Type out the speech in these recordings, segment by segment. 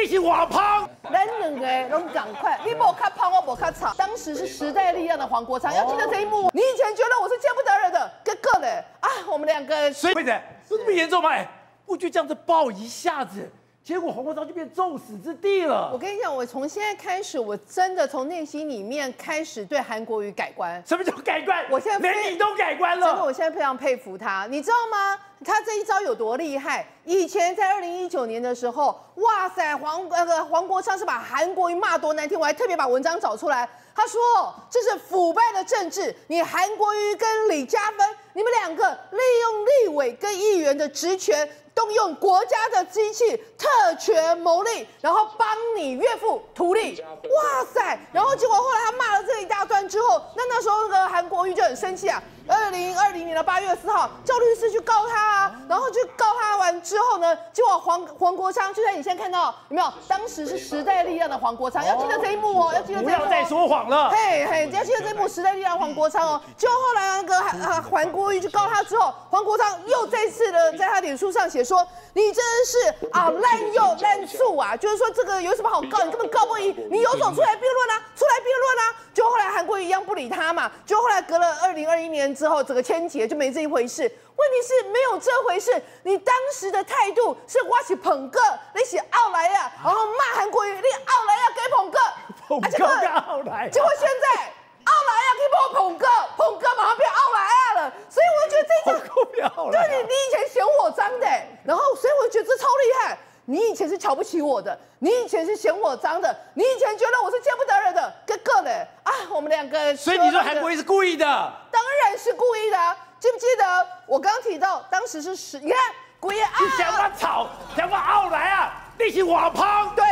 你是我胖，咱两个拢赶快，你莫看胖，我莫看吵。当时是时代力量的黄国昌，要记得这一幕。你以前觉得我是见不得人的，哥哥嘞？啊，我们两个所以妹子有这么严重吗？哎，不就这样子抱一下子，结果黄国昌就变众矢之的了。我跟你讲，我从现在开始，我真的从内心里面开始对韩国瑜改观。什么叫改观？我现在连你都改观真的，了。我现在非常佩服他，你知道吗？他这一招有多厉害？以前在二零一九年的时候，哇塞，黄那个黄国昌是把韩国瑜骂多难听，我还特别把文章找出来。他说这是腐败的政治，你韩国瑜跟李嘉芬，你们两个利用立委跟议员的职权。动用国家的机器特权牟利，然后帮你岳父图利，哇塞！然后结果后来他骂了这一大段之后，那那时候那个韩国瑜就很生气啊。二零二零年的八月四号，叫律师去告他啊，然后去告他完之后呢，结果黄黄国昌就在你现在看到有没有？当时是时代力量的黄国昌，要记得这一幕哦，要记得这一幕。不要再说谎了。嘿嘿，要记得这一幕时代力量黄国昌哦。就后来那个韩韩国瑜去告他之后，黄国昌又再次的在他脸书上写说，你真是啊滥用滥诉啊，就是说这个有什么好告？你根本告不赢，你有种出来辩论啊，出来辩论啊。就后来韩国瑜一样不理他嘛，就后来隔了二零二一年。之后，整个千结就没这一回事。问题是没有这回事。你当时的态度是挖起捧个，你写奥莱亚，然后骂韩国瑜，你奥莱亚给捧个，捧个跟奥莱。结果现在奥莱亚可以帮我捧个，捧个马上变奥莱亚了。所以我就觉得这个，对你，你以前嫌我脏的，然后所以我觉得这超厉害。你以前是瞧不起我的，你以前是嫌我脏的，你以前觉得我是见不得人的，哥哥嘞啊，我们两个。所以你说韩国瑜是故意的？当然是故意的，记不记得我刚提到当时是十？你看，故意啊！你想把吵，想把奥来啊，你是我胖。对。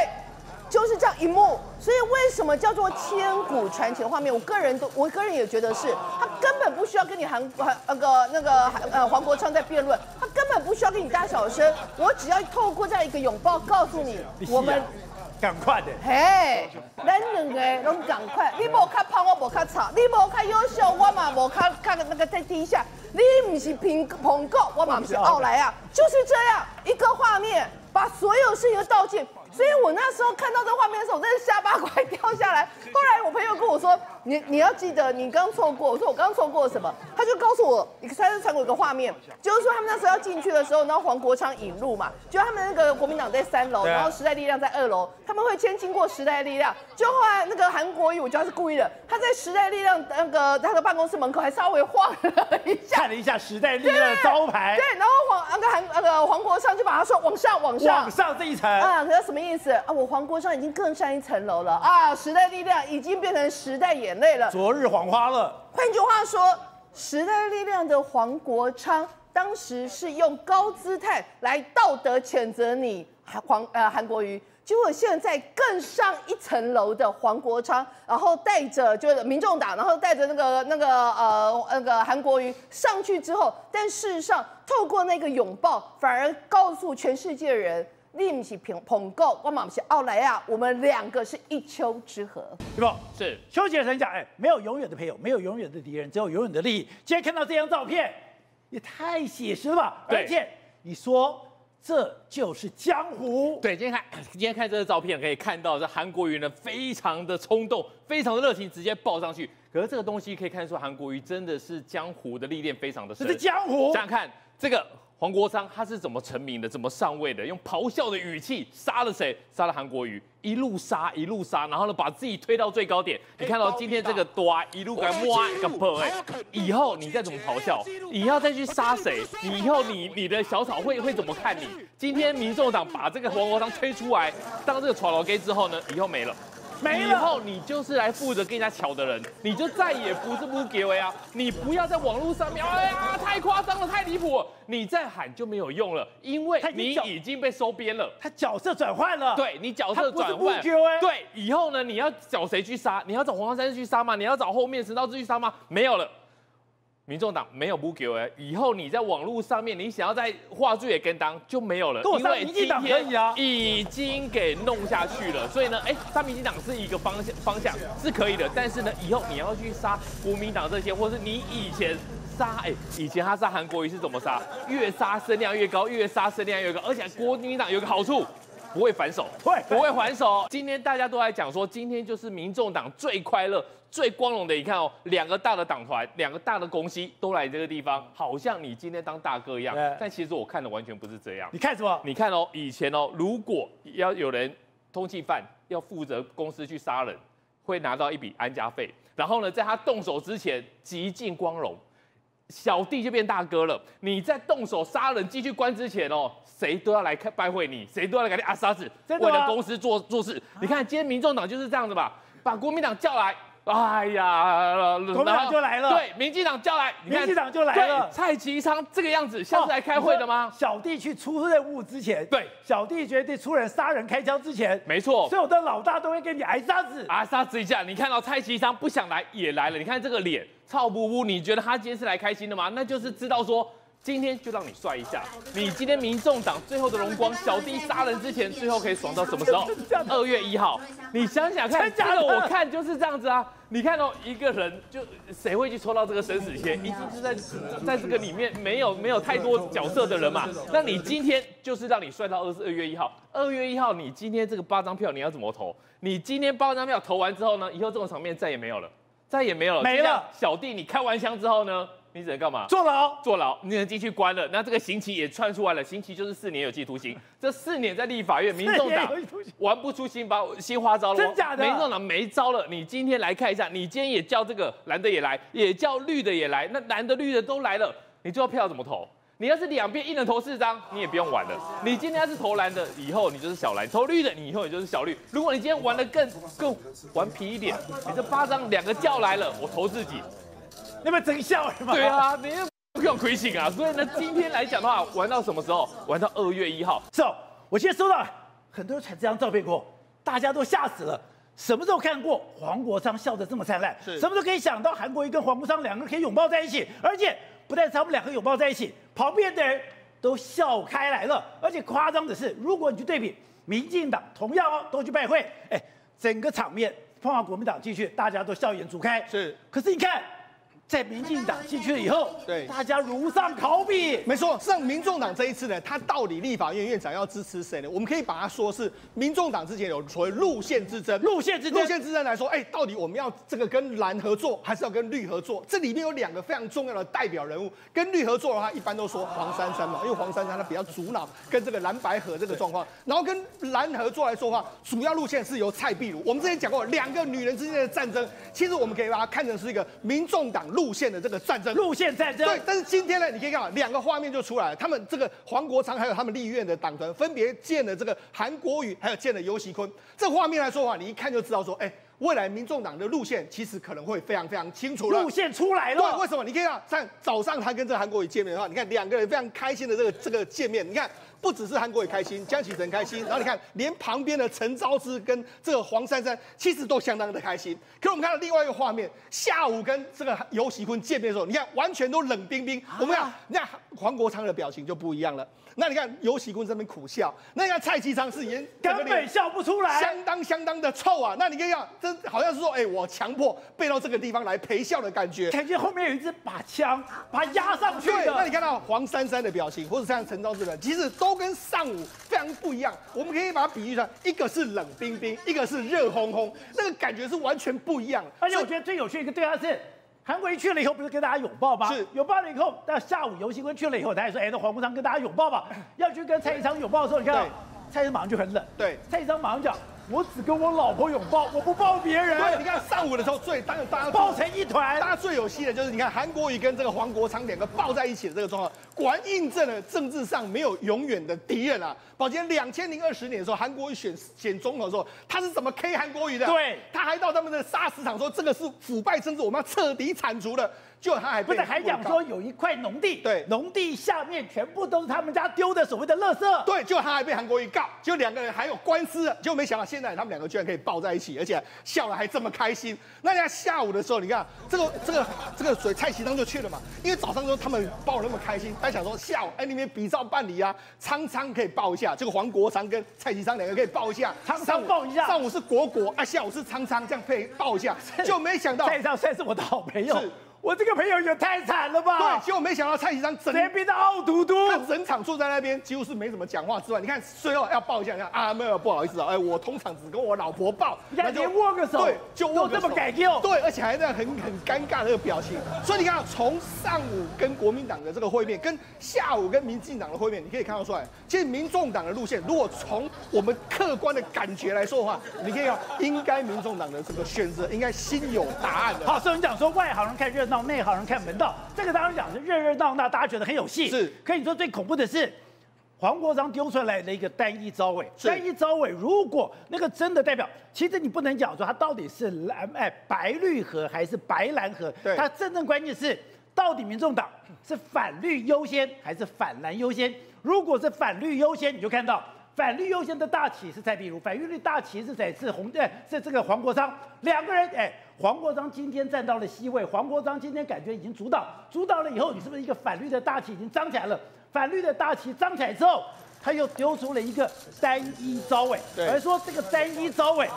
就是这样一幕，所以为什么叫做千古传奇的画面？我个人都，我个人也觉得是，他根本不需要跟你韩韩那个那个呃黄国昌在辩论，他根本不需要跟你大小声，我只要透过这样一个拥抱告诉你，我们赶快的，嘿，咱两个拢赶快，你无较胖，我无较吵，你无较优秀，我嘛无较较那个在低下，你唔是平捧够，我嘛不是奥莱啊，就是这样一个画面，把所有事情都道尽。所以我那时候看到这画面的时候，我真的下巴快掉下来。后来我朋友跟我说：“你你要记得，你刚错过。”我说：“我刚错过了什么？”他就告诉我，他就传过一个画面，就是说他们那时候要进去的时候，然后黄国昌引路嘛，就他们那个国民党在三楼，然后时代力量在二楼，他们会先经过时代力量。就后来那个韩国瑜，我觉得他是故意的，他在时代力量那个他的办公室门口还稍微晃了一下，看了一下时代力量的招牌。对，然后黄那个韩那个黄国昌就把他说往上往上往上这一层啊，可是什么意思啊？我黄国昌已经更上一层楼了啊！时代力量已经变成时代眼泪了，昨日黄花了。换句话说，时代力量的黄国昌当时是用高姿态来道德谴责你韩黄呃韩国瑜，结果现在更上一层楼的黄国昌，然后带着就是民众党，然后带着那个那个呃那个韩国瑜上去之后，但事实上透过那个拥抱，反而告诉全世界人。你不是捧捧够，我嘛不是奥莱亚，我们两个是一丘之貉，对不？是邱杰曾讲，哎，没有永远的朋友，没有永远的敌人，只有永远的利益。今天看到这张照片，也太写实了吧？而且你说这就是江湖。对，今天看今天看这个照片，可以看到这韩国瑜呢，非常的冲动，非常的热情，直接抱上去。可是这个东西可以看出，韩国瑜真的是江湖的历练非常的深。这是江湖。想想看这个。黄国昌他是怎么成名的？怎么上位的？用咆哮的语气杀了谁？杀了韩国瑜，一路杀一路杀，然后呢把自己推到最高点。你看到今天这个多一路给摸一个破哎，以后你再怎么咆哮，你要再去杀谁？你以后你你的小草会会怎么看你？今天民众党把这个黄国昌推出来当这个闯楼给之后呢，以后没了。以后你就是来负责跟人家抢的人，你就再也不是不给维啊！你不要在网络上面，哎呀，太夸张了，太离谱！你再喊就没有用了，因为你已经被收编了，他角色转换了。对你角色转换，对，以后呢，你要找谁去杀？你要找黄山去杀吗？你要找后面神道志去杀吗？没有了。民众党没有不给哎，以后你在网络上面，你想要在话剧也跟当就没有了，因为今天已经给弄下去了，所以呢，哎，杀民进党是一个方向方向是可以的，但是呢，以后你要去杀国民党这些，或是你以前杀，哎，以前他杀韩国瑜是怎么杀？越杀声量越高，越杀声量越高，而且国民党有个好处。不会反手，会不会还手。今天大家都在讲说，今天就是民众党最快乐、最光荣的。你看哦，两个大的党团，两个大的公司都来这个地方，好像你今天当大哥一样。但其实我看的完全不是这样。你看什么？你看哦，以前哦，如果要有人通缉犯要负责公司去杀人，会拿到一笔安家费，然后呢，在他动手之前极尽光荣，小弟就变大哥了。你在动手杀人继续关之前哦，谁都要来看拜会你，谁都要来给你阿沙子，为了公司做做事。你看今天民众党就是这样子吧，把国民党叫来。哎呀，国民党就来了对，民进党叫来，民进党就来了蔡其昌这个样子，像是来开会的吗？小弟去出任务之前，对小弟决定出人杀人开枪之前，没错，所有的老大都会给你挨沙子。啊，杀子一下，你看到蔡其昌不想来也来了，你看这个脸臭不不，你觉得他今天是来开心的吗？那就是知道说。今天就让你帅一下，你今天民众党最后的荣光，小弟杀人之前，最后可以爽到什么时候？二月一号，你想想看，真的我看就是这样子啊。你看哦一个人，就谁会去抽到这个生死签？一定是在在这个里面没有没有太多角色的人嘛。那你今天就是让你帅到二十二月一号，二月一号你今天这个八张票你要怎么投？你今天八张票投完之后呢，以后这种场面再也没有了，再也没有了，没了。小弟，你开完枪之后呢？你只能干嘛？坐牢，坐牢，你能进去关了。那这个刑期也串出来了，刑期就是四年有期徒刑。这四年在立法院，民众党玩不出新包新花招了。真假的？民众党没招了。你今天来看一下，你今天也叫这个蓝的也来，也叫绿的也来，那蓝的绿的都来了，你最后票怎么投？你要是两边一人投四张，你也不用玩了。你今天要是投蓝的，以后你就是小蓝；投绿的，你以后也就是小绿。如果你今天玩的更更顽皮一点，你这八张两个叫来了，我投自己。那么真笑吗？对啊，你不用亏心啊。所以呢，今天来讲的话，玩到什么时候？玩到二月一号。是哦，我今天收到很多人传这张照片给我，大家都吓死了。什么时候看过黄国昌笑得这么灿烂？什么时候可以想到韩国瑜跟黄国昌两个人可以拥抱在一起？而且不但是他们两个拥抱在一起，旁边的人都笑开来了。而且夸张的是，如果你去对比民进党，同样哦都去拜会，哎，整个场面碰到国民党进去，大家都笑颜逐开。是，可是你看。在民进党进去了以后，对大家如丧考妣。没错，像民众党这一次呢，他到底立法院院长要支持谁呢？我们可以把它说是民众党之前有所谓路线之争，路线之争，路线之争来说，哎，到底我们要这个跟蓝合作，还是要跟绿合作？这里面有两个非常重要的代表人物，跟绿合作的话，一般都说黄珊珊嘛，因为黄珊珊她比较阻挠跟这个蓝白合这个状况。然后跟蓝合作来说的话，主要路线是由蔡壁如。我们之前讲过，两个女人之间的战争，其实我们可以把它看成是一个民众党路线的这个战争。路线战争对，但是今天呢，你可以看到两个画面就出来了。他们这个黄国昌还有他们立院的党团分别见了这个韩国瑜，还有见了尤熙坤。这画面来说的话，你一看就知道说，哎，未来民众党的路线其实可能会非常非常清楚了。路线出来了。对，为什么？你可以看，像早上他跟这个韩国瑜见面的话，你看两个人非常开心的这个这个见面，你看。不只是韩国也开心，江启臣开心，然后你看，连旁边的陈昭之跟这个黄珊珊，其实都相当的开心。可是我们看到另外一个画面，下午跟这个尤喜坤见面的时候，你看完全都冷冰冰。我们看，你看黄国昌的表情就不一样了。那你看尤喜坤这边苦笑，那你看蔡其昌是演根本笑不出来，相当相当的臭啊。那你可以看，这好像是说，哎，我强迫背到这个地方来陪笑的感觉。感觉后面有一支把枪把他压上去对。那你看到黄珊珊的表情，或者像陈昭志的，其实都跟上午非常不一样。我们可以把它比喻成，一个是冷冰冰，一个是热烘烘，那个感觉是完全不一样。而且我觉得最有趣一个对话是。韩国瑜去了以后，不是跟大家拥抱吗？是拥抱了以后，到下午游戏坤去了以后，他还说：“哎，那黄国昌跟大家拥抱吧。”要去跟蔡依昌拥抱的时候，你看，蔡依昌马上就很冷。对，蔡依昌马上讲。我只跟我老婆拥抱，我不抱别人。对，你看上午的时候最当然大家抱成一团，大家最有戏的就是你看韩国瑜跟这个黄国昌两个抱在一起的这个状况，果然印证了政治上没有永远的敌人啊。宝洁两千零二十年的时候，韩国瑜选选总统的时候，他是怎么 K 韩国瑜的？对，他还到他们的沙石场说这个是腐败政治，我们要彻底铲除了。就他还不是还讲说有一块农地，对，农地下面全部都是他们家丢的所谓的垃圾，对，就他还被韩国瑜告，就两个人还有官司，就没想到现在他们两个居然可以抱在一起，而且笑了还这么开心。那人家下午的时候，你看这个这个这个水蔡其昌就去了嘛，因为早上说他们抱那么开心，他想说下午哎你们比照办理啊，苍苍可以抱一下，这个黄国昌跟蔡其昌两个可以抱一下，昌昌抱一下，上午是果果啊，下午是昌昌这样配抱一下，就没想到蔡其昌算是我的好朋友。我这个朋友也太惨了吧？对，结果没想到蔡其昌整天变得傲嘟嘟，他整场坐在那边，几乎是没怎么讲话之外，你看最后要抱一下，你看啊，没有不好意思啊，哎，我通常只跟我老婆抱，那就握个手，对，就握这么改掉，对，而且还在很很尴尬的那个表情。所以你看，从上午跟国民党的这个会面，跟下午跟民进党的会面，你可以看得出来，其实民众党的路线，如果从我们客观的感觉来说的话，你可以看应该民众党的这个选择应该心有答案的。好，所以你讲说外行人看热闹，内行人看门道。这个当然讲是热热闹闹，大家觉得很有戏。是，可以说最恐怖的是黄国章丢出来的一个单一招委。单一招委，如果那个真的代表，其实你不能讲说他到底是蓝哎白绿河还是白蓝河。对。他真正关键是，到底民众党是反绿优先还是反蓝优先？如果是反绿优先，你就看到反绿优先的大旗是蔡壁如，反绿大旗是谁？是红哎是这个黄国昌两个人哎。黄国章今天站到了 C 位，黄国章今天感觉已经主导，主导了以后，你是不是一个反绿的大旗已经张起来了？反绿的大旗张起来之后。他又丢出了一个单一招委，而说这个单一招委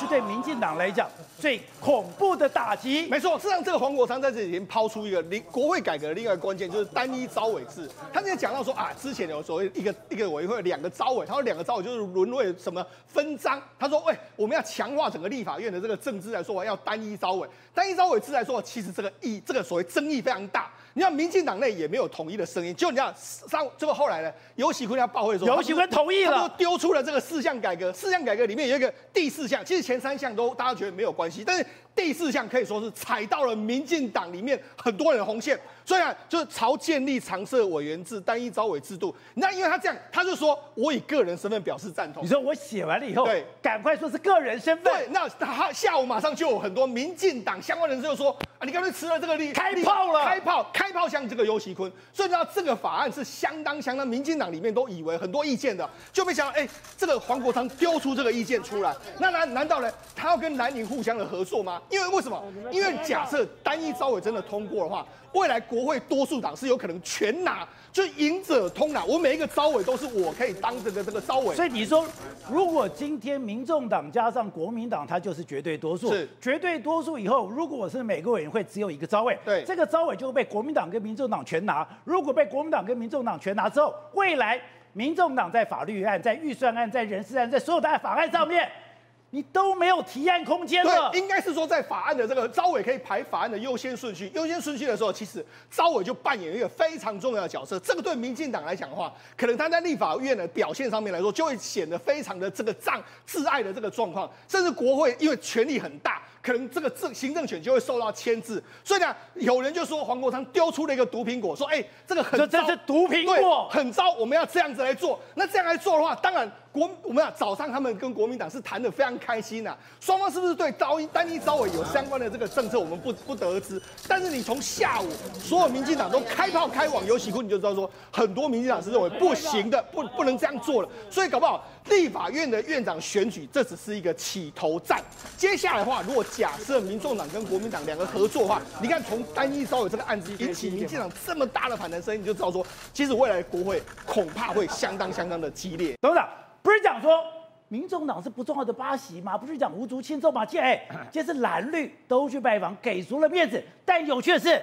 是对民进党来讲最恐怖的打击。没错，实际上这个黄国昌在这里已经抛出一个另国会改革的另外一个关键，就是单一招委制。他那天讲到说啊，之前有所谓一个一个委员会两个招委，他说两个招委就是沦为什么分赃。他说喂，我们要强化整个立法院的这个政治来说，要单一招委。单一招委制来说，其实这个意这个所谓争议非常大。你看，民进党内也没有统一的声音。就你看上这个后来呢，尤喜坤要报会的时候，尤喜坤同意了，他就丢出了这个四项改革。四项改革里面有一个第四项，其实前三项都大家觉得没有关系，但是第四项可以说是踩到了民进党里面很多人的红线。所以啊，就是朝建立常设委员制、单一招委制度。那因为他这样，他就说我以个人身份表示赞同。你说我写完了以后，对，赶快说是个人身份。对，那他下午马上就有很多民进党相关人士就说啊，你干脆吃了这个力，开炮了，开炮，开炮，像这个尤其坤。所以知道这个法案是相当相当，民进党里面都以为很多意见的，就没想到哎，这个黄国昌丢出这个意见出来，那难难道呢，他要跟蓝营互相的合作吗？因为为什么？因为假设单一招委真的通过的话。未来国会多数党是有可能全拿，就赢者通拿。我每一个招委都是我可以当这个这个招委。所以你说，如果今天民众党加上国民党，它就是绝对多数。是绝对多数以后，如果我是每个委员会只有一个招委，对，这个招委就会被国民党跟民众党全拿。如果被国民党跟民众党全拿之后，未来民众党在法律案、在预算案、在人事案、在所有的法案上面。你都没有提案空间了。对，应该是说在法案的这个招委可以排法案的优先顺序，优先顺序的时候，其实招委就扮演一个非常重要的角色。这个对民进党来讲的话，可能他在立法院的表现上面来说，就会显得非常的这个仗自爱的这个状况，甚至国会因为权力很大。可能这个政行政权就会受到牵制，所以呢，有人就说黄国昌丢出了一个毒苹果，说哎，这个很糟，这是毒苹果，很糟，我们要这样子来做。那这样来做的话，当然国我们啊早上他们跟国民党是谈的非常开心呐，双方是不是对招一单一招委有相关的这个政策，我们不不得而知。但是你从下午所有民进党都开炮开往游戏库，你就知道说很多民进党是认为不行的，不不能这样做了。所以搞不好立法院的院长选举这只是一个起头战，接下来的话如果。假设民众党跟国民党两个合作的话，你看从单一招有这个案子引起民进党这么大的反弹声音，你就知道说，其实未来国会恐怕会相当相当的激烈。董事长不是讲说民众党是不重要的八席吗？不是讲无足轻重吗？现在这是蓝绿都去拜访，给足了面子，但有趣的是。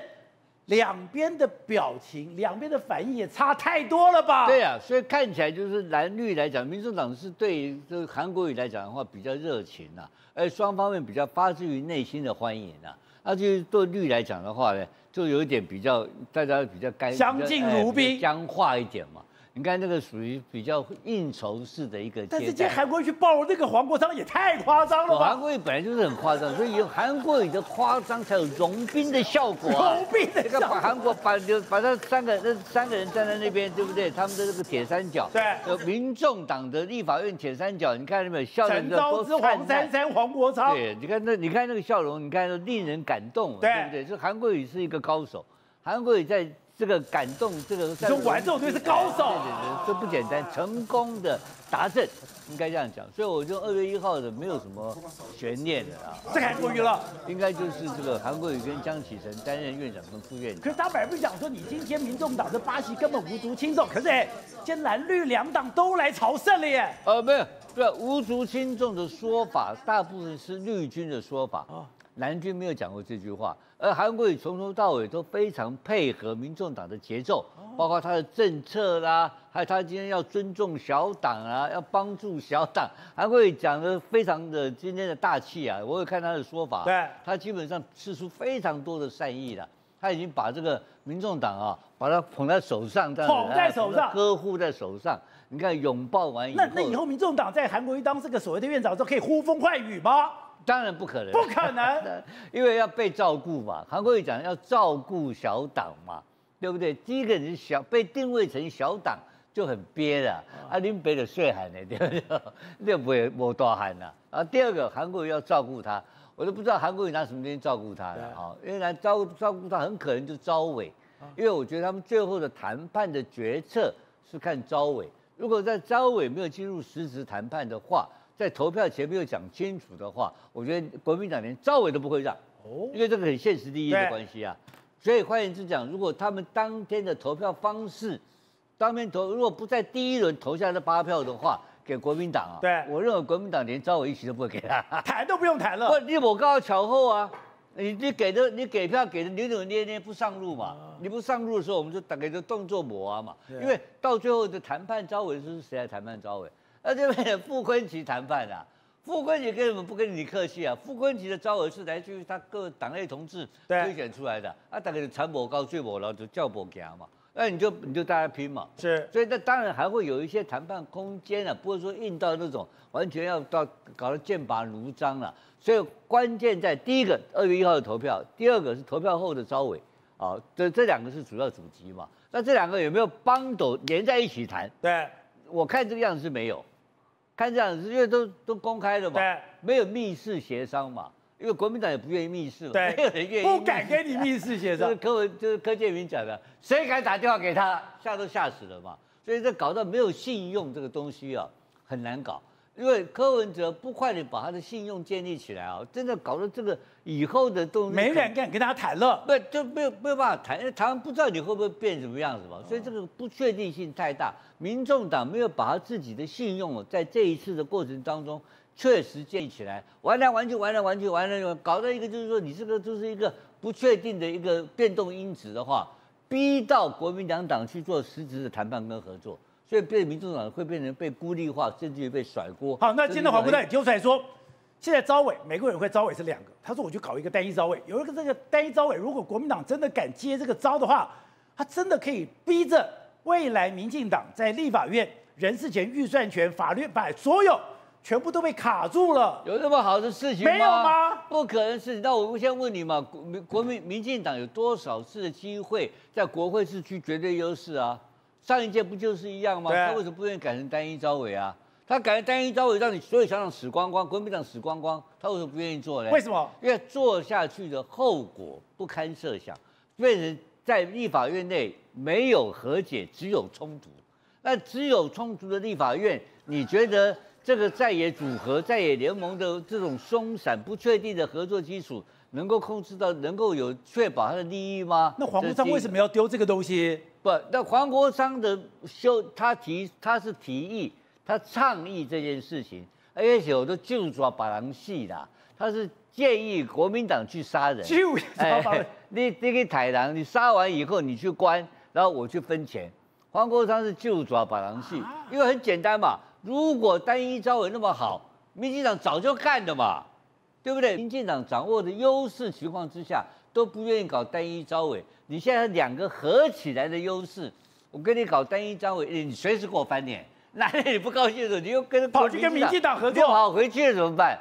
两边的表情，两边的反应也差太多了吧？对啊，所以看起来就是蓝绿来讲，民主党是对这个韩国语来讲的话比较热情呐，而双方面比较发自于内心的欢迎呐。那就是对绿来讲的话呢，就有一点比较大家比较干相敬如宾，僵化一点嘛。你看这个属于比较应酬式的一个，但是今天韩国瑜去抱那个黄国昌也太夸张了吧？韩国瑜本来就是很夸张，所以有韩国瑜的夸张才有融冰的效果啊！融冰的效果把韩国把就把他三个那三个人站在那边，对不对？他们的这个铁三角，对，民众党的立法院铁三角，你看到没有？笑容都灿烂。黄珊珊、黄国昌，对，你看那你看那个笑容，你看令人感动，对不对？这韩国瑜是一个高手，韩国瑜在。这个感动，这个这玩这种队是高手，这不简单，成功的达阵，应该这样讲。所以我就二月一号的没有什么悬念的啊。这韩国瑜了，应该就是这个韩国瑜跟江启臣担任院长跟副院长。可是他本来不讲说，你今天民众党的巴西根本无足轻重，可是哎，今天蓝绿两党都来朝圣了耶。呃，没有，对，无足轻重的说法，大部分是绿军的说法啊。蓝军没有讲过这句话，而韩国瑜从头到尾都非常配合民众党的节奏，包括他的政策啦，还有他今天要尊重小党啊，要帮助小党，韩国瑜讲的非常的今天的大气啊，我有看他的说法，对，他基本上示出非常多的善意了，他已经把这个民众党啊，把他捧在手上，这样捧在手上，呵护在手上，你看拥抱完以后，那那以后民众党在韩国瑜当这个所谓的院长之后，可以呼风唤雨吗？当然不可能，不可能，因为要被照顾嘛。韩国瑜讲要照顾小党嘛，对不对？第一个你小被定位成小党就很憋了，啊，林北的岁寒呢，对不对？那不会摸大汗呐。啊，第二个韩国瑜要照顾他，我都不知道韩国瑜拿什么东西照顾他的啊，因为来照照顾他很可能就招委，因为我觉得他们最后的谈判的决策是看招委，如果在招委没有进入实质谈判的话。在投票前没有讲清楚的话，我觉得国民党连赵伟都不会让哦，因为这个很现实利益的关系啊。所以换言之讲，如果他们当天的投票方式，当面投，如果不在第一轮投下这八票的话，给国民党啊，对，我认为国民党连赵伟一起都不会给他，谈都不用谈了。不，你我刚好巧后啊，你你给的你给票给的扭扭捏捏不上路嘛，你不上路的时候，我们就打给这动作磨啊嘛，因为到最后的谈判招委是谁来谈判招委？那这边傅昆萁谈判啊，傅昆萁根本不跟你客气啊，傅昆萁的招儿是来自于他各党内同志推选出来的，啊，大概是长博高最博然后就叫博给嘛，那你就你就大家拼嘛，是，所以那当然还会有一些谈判空间啊，不会说硬到那种完全要到搞得剑拔弩张了，所以关键在第一个二月一号的投票，第二个是投票后的招委，啊，这这两个是主要主题嘛，那这两个有没有帮斗连在一起谈？对，我看这个样子是没有。看这样子，因为都都公开了嘛，对，没有密室协商嘛，因为国民党也不愿意密室，对，没有人愿意，不敢跟你密室协商。就是柯文，就是柯建明讲的，谁敢打电话给他，吓都吓死了嘛。所以这搞到没有信用这个东西啊，很难搞。因为柯文哲不快点把他的信用建立起来啊，真的搞得这个以后的东西没人敢跟他谈了，不就没有没有办法谈，因为台湾不知道你会不会变什么样子嘛，所以这个不确定性太大。民众党没有把他自己的信用在这一次的过程当中确实建立起来，玩来玩去，玩来玩去，玩来玩搞到一个就是说你这个就是一个不确定的一个变动因子的话，逼到国民党党去做实质的谈判跟合作。所以被民主党会变成被孤立化，甚至于被甩锅。好，那今天黄国也揪出来说，现在招委，美国人会招委是两个。他说我就搞一个单一招委，有一个这个单一招委，如果国民党真的敢接这个招的话，他真的可以逼着未来民进党在立法院人事权、预算权、法律把所有全部都被卡住了。有那么好的事情吗？没有吗？不可能事情。那我先问你嘛，国民国民民进党有多少次的机会在国会是去绝对优势啊？上一届不就是一样吗？他为什么不愿意改成单一招委啊？他改成单一招委，让你所有小党死光光，国民党死光光，他为什么不愿意做呢？为什么？因为做下去的后果不堪设想，变成在立法院内没有和解，只有冲突。那只有冲突的立法院，你觉得这个在野组合、在野联盟的这种松散、不确定的合作基础，能够控制到，能够有确保他的利益吗？那黄国昌为什么要丢这个东西？不，那黄国昌的修，他提他是提议，他倡议这件事情，而且我都就抓把人戏啦，他是建议国民党去杀人，就哎，你你给台狼，你杀完以后你去关，然后我去分钱。黄国昌是就抓把人戏，因为很简单嘛，如果单一招委那么好，民进党早就干了嘛，对不对？民进党掌握的优势情况之下，都不愿意搞单一招委。你现在两个合起来的优势，我跟你搞单一招委，你随时给我翻脸。哪天你不高兴的时候，你又跟跑去跟民进党合作，跑回去了怎么办？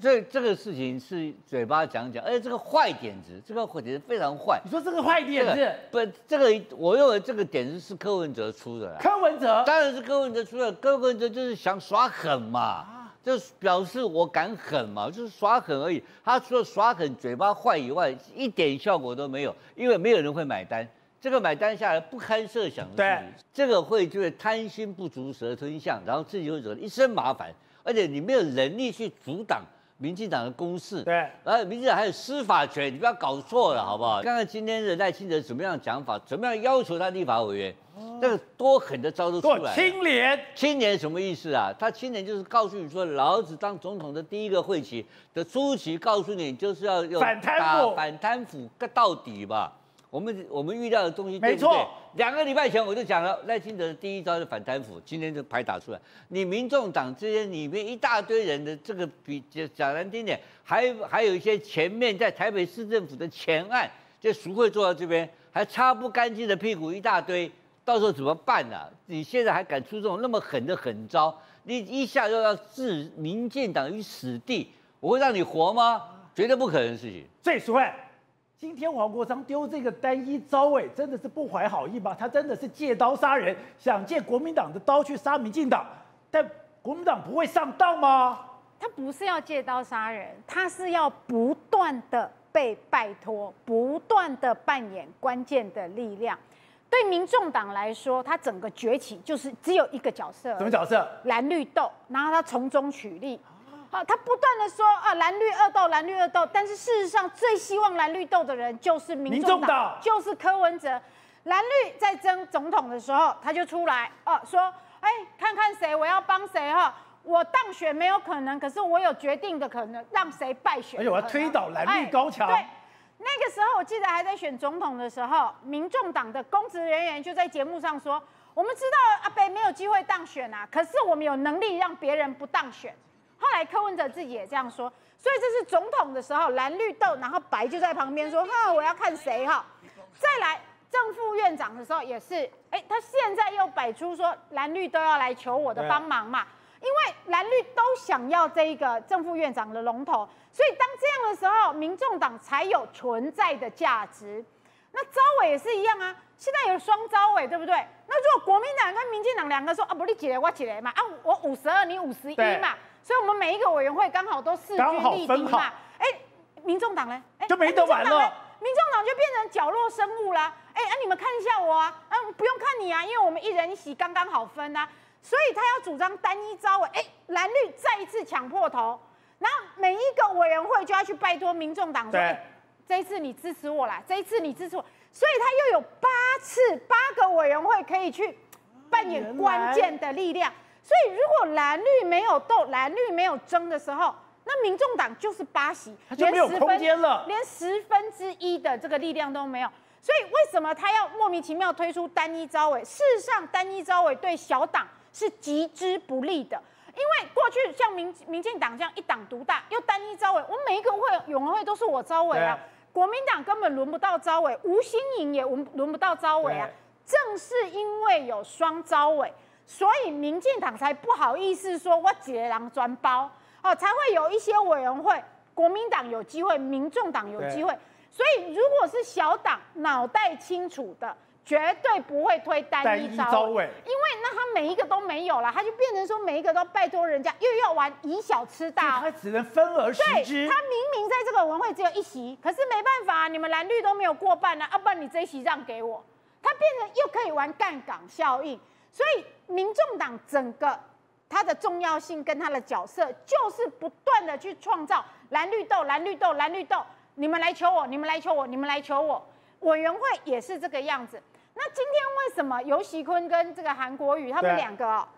这这个事情是嘴巴讲讲，而且这个坏点子，这个点子非常坏。你说这个坏点子，不，这个我认为这个点子是柯文哲出的。柯文哲当然是柯文哲出的，柯文哲就是想耍狠嘛。就表示我敢狠嘛，就是耍狠而已。他除了耍狠、嘴巴坏以外，一点效果都没有，因为没有人会买单。这个买单下来不堪设想的事情，这个会就是贪心不足蛇吞象，然后自己会惹一身麻烦，而且你没有能力去阻挡民进党的攻势。对，然后民进党还有司法权，你不要搞错了，好不好？看看今天的赖清德怎么样讲法，怎么样要求他立法委员。那个多狠的招都出多来了。清廉，青年什么意思啊？他青年就是告诉你说，老子当总统的第一个会期的初期，告诉你就是要用反贪腐反贪腐个到底吧。我们我们遇到的东西没错两个礼拜前我就讲了，赖清德的第一招是反贪腐，今天就牌打出来。你民众党这些里面一大堆人的这个比讲难听点，还还有一些前面在台北市政府的前案，这赎会坐到这边，还擦不干净的屁股一大堆，到时候怎么办呢、你现在还敢出这种那么狠的狠招？你一下就要置民进党于死地，我会让你活吗？绝对不可能的事情。最实惠。今天黄国昌丢这个单一招委，真的是不怀好意吧？他真的是借刀杀人，想借国民党的刀去杀民进党，但国民党不会上当吗？他不是要借刀杀人，他是要不断的被拜托，不断的扮演关键的力量。对民众党来说，他整个崛起就是只有一个角色，什么角色？蓝绿斗，然后他从中取利。好，他不断的说啊，蓝绿恶斗，蓝绿恶斗，但是事实上最希望蓝绿斗的人就是民民众党，就是柯文哲。蓝绿在争总统的时候，他就出来哦、说，哎，看看谁，我要帮谁哈。我当选没有可能，可是我有决定的可能，让谁败选。而且我要推倒蓝绿哎高墙对，那个时候我记得还在选总统的时候，民众党的公职人员就在节目上说，我们知道阿北没有机会当选啊，可是我们有能力让别人不当选。后来柯文哲自己也这样说，所以这是总统的时候蓝绿斗，然后白就在旁边说，哈，我要看谁哈。再来正副院长的时候也是，哎，他现在又摆出说蓝绿都要来求我的对帮忙嘛，因为蓝绿都想要这一个正副院长的龙头，所以当这样的时候，民众党才有存在的价值。那招委也是一样啊，现在有双招委，对不对？那如果国民党跟民进党两个说啊，不，你几来我几来嘛，啊，我五十二，你五十一嘛，所以我们每一个委员会刚好都势均力敌嘛。哎，民众党呢？哎就没得玩了民众党呢民众党就变成角落生物啦。哎，啊，你们看一下我啊，啊，不用看你啊，因为我们一人一席刚刚好分啊。所以他要主张单一招委，哎，蓝绿再一次抢破头，然后每一个委员会就要去拜托民众党说，对哎这一次你支持我啦，这一次你支持我，所以他又有八次八个委员会可以去扮演关键的力量。所以如果蓝绿没有斗，蓝绿没有争的时候，那民众党就是八席，他就没有连十分空间了连十分之一的这个力量都没有。所以为什么他要莫名其妙推出单一招委？事实上，单一招委对小党是极之不利的。因为过去像民民进党这样一党独大，又单一招委，我每一个会委员会都是我招委啊对。国民党根本轮不到招委，吴新颖也轮轮不到招委啊。正是因为有双招委，所以民进党才不好意思说我几个人专包哦，才会有一些委员会，国民党有机会，民众党有机会。所以如果是小党脑袋清楚的，绝对不会推单单一一招委，因为那他每一个都没有了，他就变成说每一个都拜托人家，又要玩以小吃大哦。他只能分而食对之他。明明在这个文会只有一席，可是没办法、你们蓝绿都没有过半啊，要、不然你这一席让给我，他变成又可以玩杠杆效应，所以民众党整个它的重要性跟它的角色，就是不断的去创造蓝绿豆、蓝绿豆、蓝绿豆，你们来求我，你们来求我，你们来求我，委员会也是这个样子。那今天为什么尤喜坤跟这个韩国瑜他们对两个哦，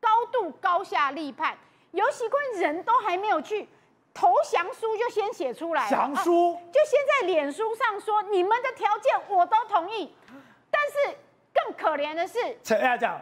高度高下立判？尤喜坤人都还没有去投降书就先写出来降书就先在脸书上说你们的条件我都同意，但是更可怜的是，陈亚讲，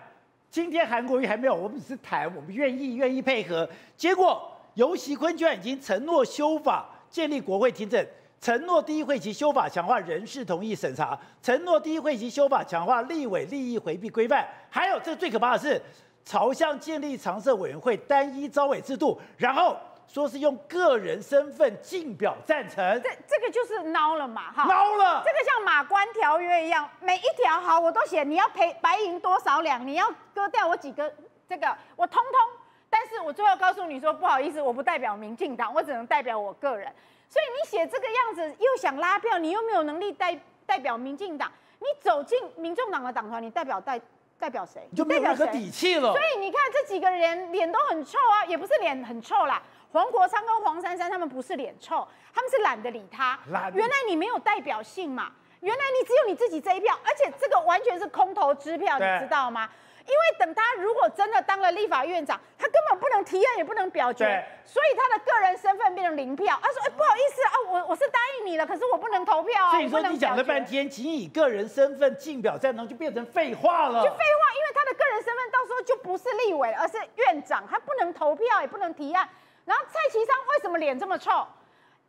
今天韩国瑜还没有，我们只是谈，我们愿意愿意配合。结果尤熙坤居然已经承诺修法，建立国会听证，承诺第一会期修法强化人事同意审查，承诺第一会期修法强化立委利益回避规范，还有这最可怕的是，朝向建立常设委员会单一招委制度，然后说是用个人身份竞表赞成，这这个就是孬了嘛，哈。孬了这。个像马关条约一样，每一条好我都写，你要赔白银多少两，你要割掉我几个，这个我通通。但是我最后告诉你说，不好意思，我不代表民进党，我只能代表我个人。所以你写这个样子，又想拉票，你又没有能力代代表民进党，你走进民众党的党团，你代表代代表谁？你就没有任何代表谁底气了所。以你看这几个人脸都很臭啊，也不是脸很臭啦。黄国昌跟黄珊珊他们不是脸臭，他们是懒得理他。原来你没有代表性嘛，原来你只有你自己这一票，而且这个完全是空头支票，你知道吗？因为等他如果真的当了立法院长，他根本不能提案，也不能表决，所以他的个人身份变成零票。他说：“哎，不好意思啊，我我是答应你了，可是我不能投票啊。”所以说你讲了半天，仅以个人身份竞表赞同，就变成废话了。就废话，因为他的个人身份到时候就不是立委，而是院长，他不能投票，也不能提案。然后蔡其昌为什么脸这么臭？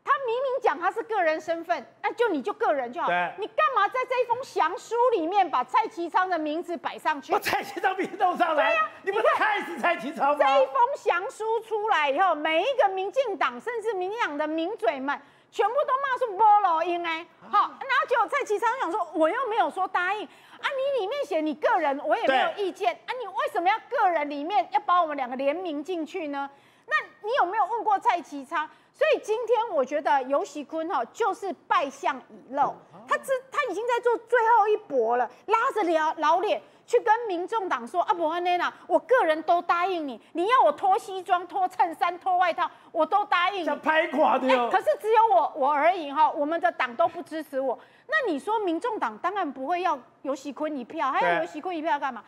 他明明讲他是个人身份，那就你就个人就好。你干嘛在这一封降书里面把蔡其昌的名字摆上去？把蔡其昌名字弄上来。对呀，你不是害死蔡其昌吗？这一封降书出来以后，每一个民进党甚至民进党的名嘴们，全部都骂出菠萝音哎。好，然后就蔡其昌想说，我又没有说答应啊，你里面写你个人，我也没有意见啊，你为什么要个人里面要把我们两个联名进去呢？那你有没有问过蔡其昌？所以今天我觉得尤喜坤哈就是败相已露，他这他已经在做最后一搏了，拉着老老脸去跟民众党说啊，伯安内娜，我个人都答应你，你要我脱西装、脱衬衫、脱外套，我都答应。想拍垮的可是只有我我而已哈，我们的党都不支持我。那你说民众党当然不会要尤喜坤一票，还要尤喜坤一票干嘛？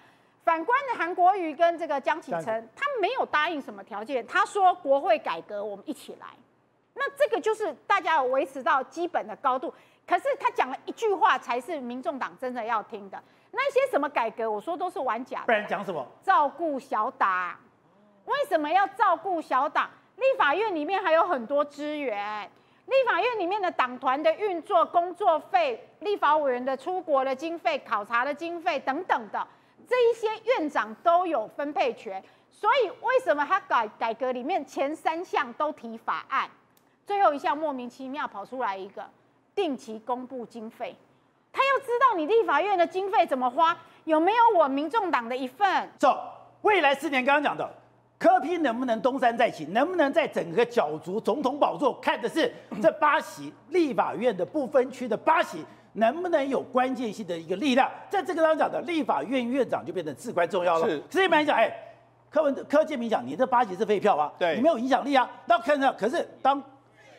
反观的韩国瑜跟这个江启臣，他没有答应什么条件，他说国会改革，我们一起来。那这个就是大家有维持到基本的高度，可是他讲了一句话才是民众党真的要听的。那些什么改革，我说都是玩假的。不然讲什么？照顾小党？为什么要照顾小党？立法院里面还有很多资源，立法院里面的党团的运作、工作费、立法委员的出国的经费、考察的经费等等的，这一些院长都有分配权。所以为什么他改改革里面前三项都提法案？最后一项莫名其妙跑出来一个定期公布经费，他要知道你立法院的经费怎么花，有没有我民众党的一份？走，未来四年刚刚讲的，柯批能不能东山再起，能不能在整个角逐总统宝座，看的是这八席立法院的不分区的八席，能不能有关键性的一个力量？在这个当中讲的立法院院长就变得至关重要了。是，所以本来讲，哎，柯文柯建明讲，你这八席是废票啊，对，你没有影响力啊。那看到，可是当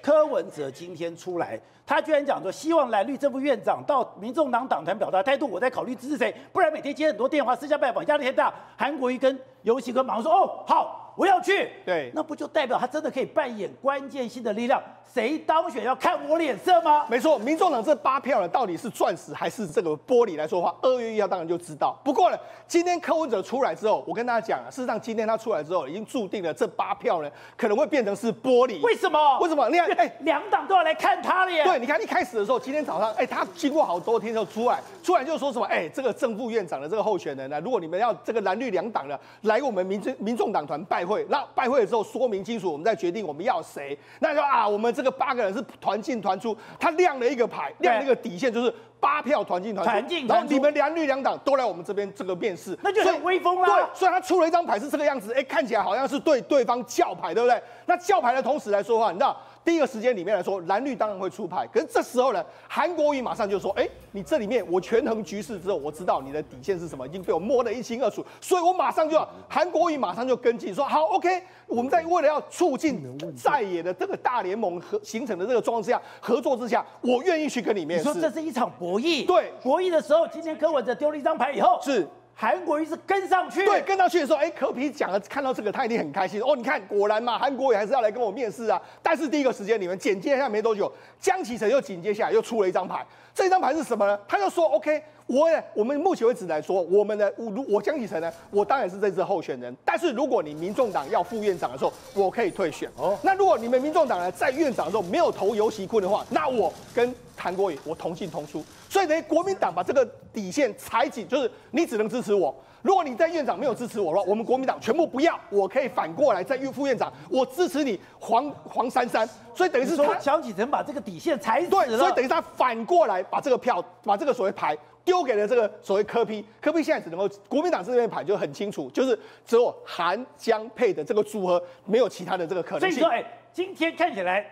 柯文哲今天出来，他居然讲说希望蓝绿这副院长到民众党党团表达态度，我在考虑支持谁，不然每天接很多电话，私下拜访压力太大。韩国瑜跟尤其跟马上说哦好。我要去，对，那不就代表他真的可以扮演关键性的力量？谁当选要看我脸色吗？没错，民众党这八票呢，到底是钻石还是这个玻璃来说话？二月一号当然就知道。不过呢，今天柯文哲出来之后，我跟大家讲啊，事实上今天他出来之后，已经注定了这八票呢，可能会变成是玻璃。为什么？为什么？你看，哎，两党都要来看他了耶。对，你看一开始的时候，今天早上，哎，他经过好多天之后出来，出来就说什么？哎，这个正副院长的这个候选人呢，如果你们要这个蓝绿两党的来我们民政民众党团拜会，那拜会。之后说明清楚，我们再决定我们要谁。那就啊，我们这个八个人是团进团出，他亮了一个牌，亮了一个底线，就是八票团进团出。然后你们蓝绿两党都来我们这边这个面试，那就很威风啦。对，所以他出了一张牌是这个样子，哎，看起来好像是对对方叫牌，对不对？那叫牌的同时来说话，你知道？第一个时间里面来说，蓝绿当然会出牌，可是这时候呢，韩国瑜马上就说：“哎，你这里面我权衡局势之后，我知道你的底线是什么，已经被我摸得一清二楚，所以我马上就要韩国瑜马上就跟进说：好，OK，我们在为了要促进在野的这个大联盟和形成的这个状况之下，合作之下，我愿意去跟你面试。你说这是一场博弈，对，博弈的时候，今天柯文哲丢了一张牌以后是。”韩国瑜是跟上去，对，跟上去的时候，哎，柯皮讲了，看到这个他一定很开心哦。你看，果然嘛，韩国瑜还是要来跟我面试啊。但是第一个时间，你们紧接下没多久，江启臣又紧接下来又出了一张牌，这张牌是什么呢？他就说，OK。我我们目前为止来说，我们的我我江启臣呢，我当然是这次候选人。但是如果你民众党要副院长的时候，我可以退选。哦，那如果你们民众党呢在院长的时候没有投游锡坤的话，那我跟韩国瑜我同进同出。所以等于国民党把这个底线踩紧，就是你只能支持我。如果你在院长没有支持我的话，我们国民党全部不要，我可以反过来在副副院长，我支持你黄黄珊珊。所以等于是说江启臣把这个底线踩死了。对，所以等于他反过来把这个票，把这个所谓牌。丢给了这个所谓科批，科批现在只能够国民党这边盘就很清楚，就是只有韩江配的这个组合，没有其他的这个可能性。所以说，哎，今天看起来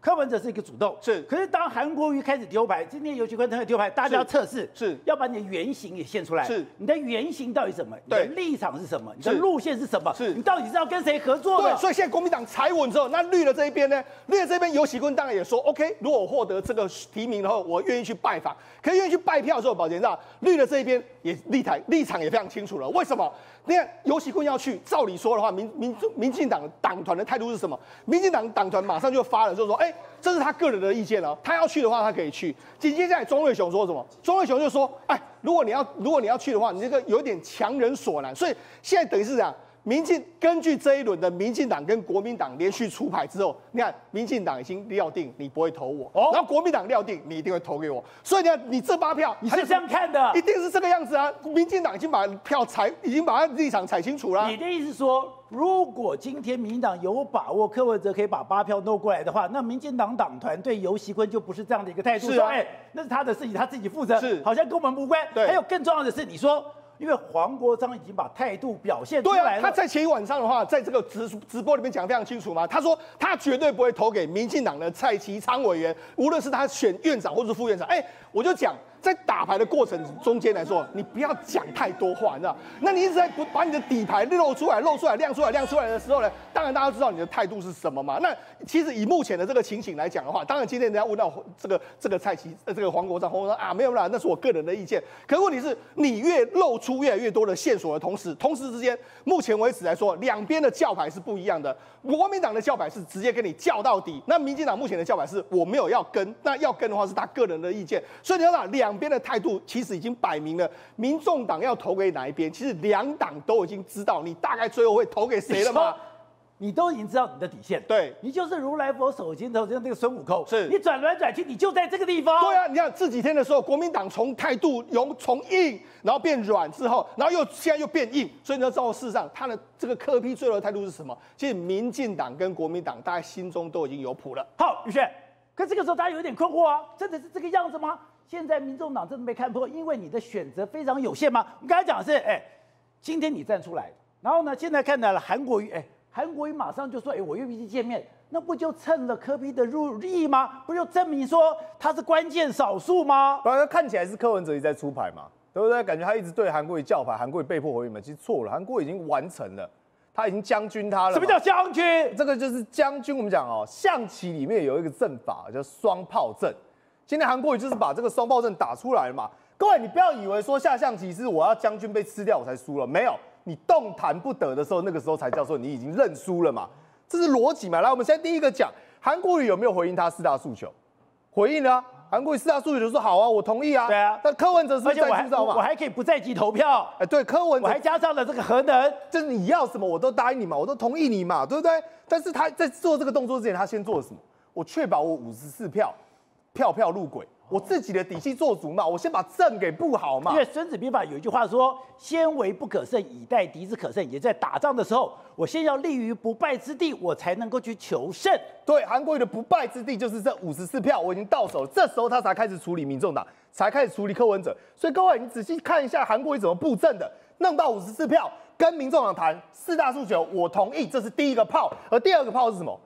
柯文哲是一个主动，是可是当韩国瑜开始丢牌，今天尤其坤开始丢牌，大家要测试，是要把你的原型也现出来，是你的原型到底什么？你的立场是什么？你的路线是什么？是你到底是要跟谁合作的对，？所以现在国民党踩稳之后，那绿的这一边呢？绿的这边尤喜坤当然也说，OK，如果我获得这个提名然后，我愿意去拜访。可以愿意去拜票之后，保洁长绿的这一边也立台立场也非常清楚了。为什么？你看尤喜坤要去，照理说的话，民民民进党党团的态度是什么？民进党党团马上就发了，就说，哎、这是他个人的意见哦，他要去的话，他可以去。紧接下来，钟瑞雄说什么？钟瑞雄就说，哎，如果你要如果你要去的话，你这个有点强人所难。所以现在等于是这样。民进根据这一轮的民进党跟国民党连续出牌之后，你看民进党已经料定你不会投我，哦然后国民党料定你一定会投给我，所以你看你这八票，你是这样看的一？定是这个样子啊！民进党已经把票踩，已经把他立场踩清楚了。你的意思是说，如果今天民进党有把握柯文哲可以把八票弄过来的话，那民进党党团对游锡坤就不是这样的一个态度，是啊说哎，那是他的事情，他自己负责，是好像跟我们无关。对还有更重要的是，你说，因为黄国章已经把态度表现出对啊，来了，他在前一晚上的话，在这个直直播里面讲非常清楚嘛。他说他绝对不会投给民进党的蔡其昌委员，无论是他选院长或是副院长。哎，我就讲在打牌的过程中间来说，你不要讲太多话，你知道？那你一直在不把你的底牌露出来、露出来、亮出来、亮出来的时候呢，当然大家知道你的态度是什么嘛。那其实以目前的这个情形来讲的话，当然今天人家问到这个这个蔡奇呃这个黄国昌，黄国昌啊没有啦，那是我个人的意见。可问题是你越露出越来越多的线索的同时，同时之间，目前为止来说，两边的叫牌是不一样的。国民党的叫牌是直接跟你叫到底，那民进党目前的叫牌是我没有要跟，那要跟的话是他个人的意见。所以你要讲两边的态度其实已经摆明了，民众党要投给哪一边，其实两党都已经知道你大概最后会投给谁了吗。你都已经知道你的底线，对你就是如来佛手心头，就像那个孙悟空，是你转来转去，你就在这个地方。对啊，你看这几天的时候，国民党从态度由从硬，然后变软之后，然后又现在又变硬，所以呢，照事实上他的这个科批最后的态度是什么？其实民进党跟国民党大家心中都已经有谱了。好，宇轩，可这个时候大家有点困惑啊，真的是这个样子吗？现在民众党真的被看破，因为你的选择非常有限吗？我刚才讲的是，哎，今天你站出来，然后呢，现在看到了韩国瑜，哎，韩国瑜马上就说，哎，我愿意去见面，那不就趁了柯比的入意吗？不就证明说他是关键少数吗？不然看起来是柯文哲一在出牌嘛，对不对？感觉他一直对韩国瑜叫牌，韩国瑜被迫回应嘛，其实错了，韩国瑜已经完成了，他已经将军他了。什么叫将军？这个就是将军？我们讲哦，象棋里面有一个阵法叫双炮阵，今天韩国瑜就是把这个双暴阵打出来了嘛。各位，你不要以为说下象棋是我要将军被吃掉我才输了，没有，你动弹不得的时候，那个时候才叫做你已经认输了嘛，这是逻辑嘛。来，我们现在第一个讲韩国瑜有没有回应他四大诉求？回应了啊，韩国瑜四大诉求就说好啊，我同意啊。对啊但柯文哲是在制造嘛？我还可以不在籍投票，哎，对，柯文哲我还加上了这个核能。就是你要什么我都答应你嘛，我都同意你嘛，对不对？但是他在做这个动作之前，他先做了什么？我确保我五十四票票票入轨，我自己的底气做足嘛，我先把阵给布好嘛因。为《孙子兵法》有一句话说：“先为不可胜，以待敌之可胜。”也在打仗的时候，我先要立于不败之地，我才能够去求胜。对，韩国瑜的不败之地就是这五十四票，我已经到手了，这时候他才开始处理民众党，才开始处理柯文哲。所以各位，你仔细看一下韩国瑜怎么布阵的，弄到五十四票，跟民众党谈四大诉求，我同意，这是第一个炮。而第二个炮是什么？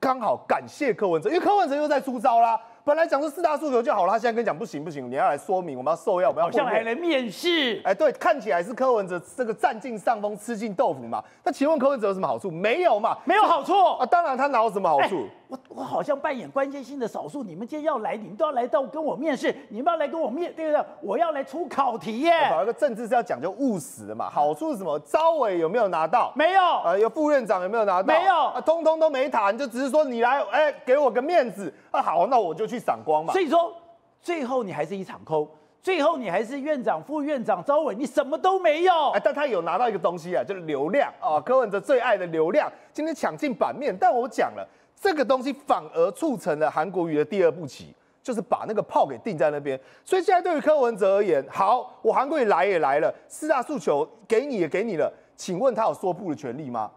刚好感谢柯文哲，因为柯文哲又在出招啦。本来讲说四大诉求就好了，他现在跟你讲不行不行，你要来说明，我们要受邀，我们要好像还来面试。哎，对，看起来是柯文哲这个占尽上风，吃尽豆腐嘛。那请问柯文哲有什么好处？没有嘛？没有好处啊，当然他哪有什么好处？哎我我好像扮演关键性的少数，你们今天要来，你们都要来到跟我面试，你们要来跟我面，对不对？我要来出考题耶，搞一个政治是要讲究务实的嘛。好处是什么？招委有没有拿到？没有，呃，有副院长有没有拿到？没有啊，通通都没谈，就只是说你来，哎，给我个面子啊，好，那我就去赏光嘛所。以说最后你还是一场空，最后你还是院长、副院长、招委，你什么都没有哎，。但他有拿到一个东西啊，就是流量啊，柯文哲最爱的流量，今天抢进版面。但我讲了，这个东西反而促成了韩国瑜的第二步棋，就是把那个炮给定在那边。所以现在对于柯文哲而言，好，我韩国瑜来也来了，四大诉求给你也给你了，请问他有说不的权利吗？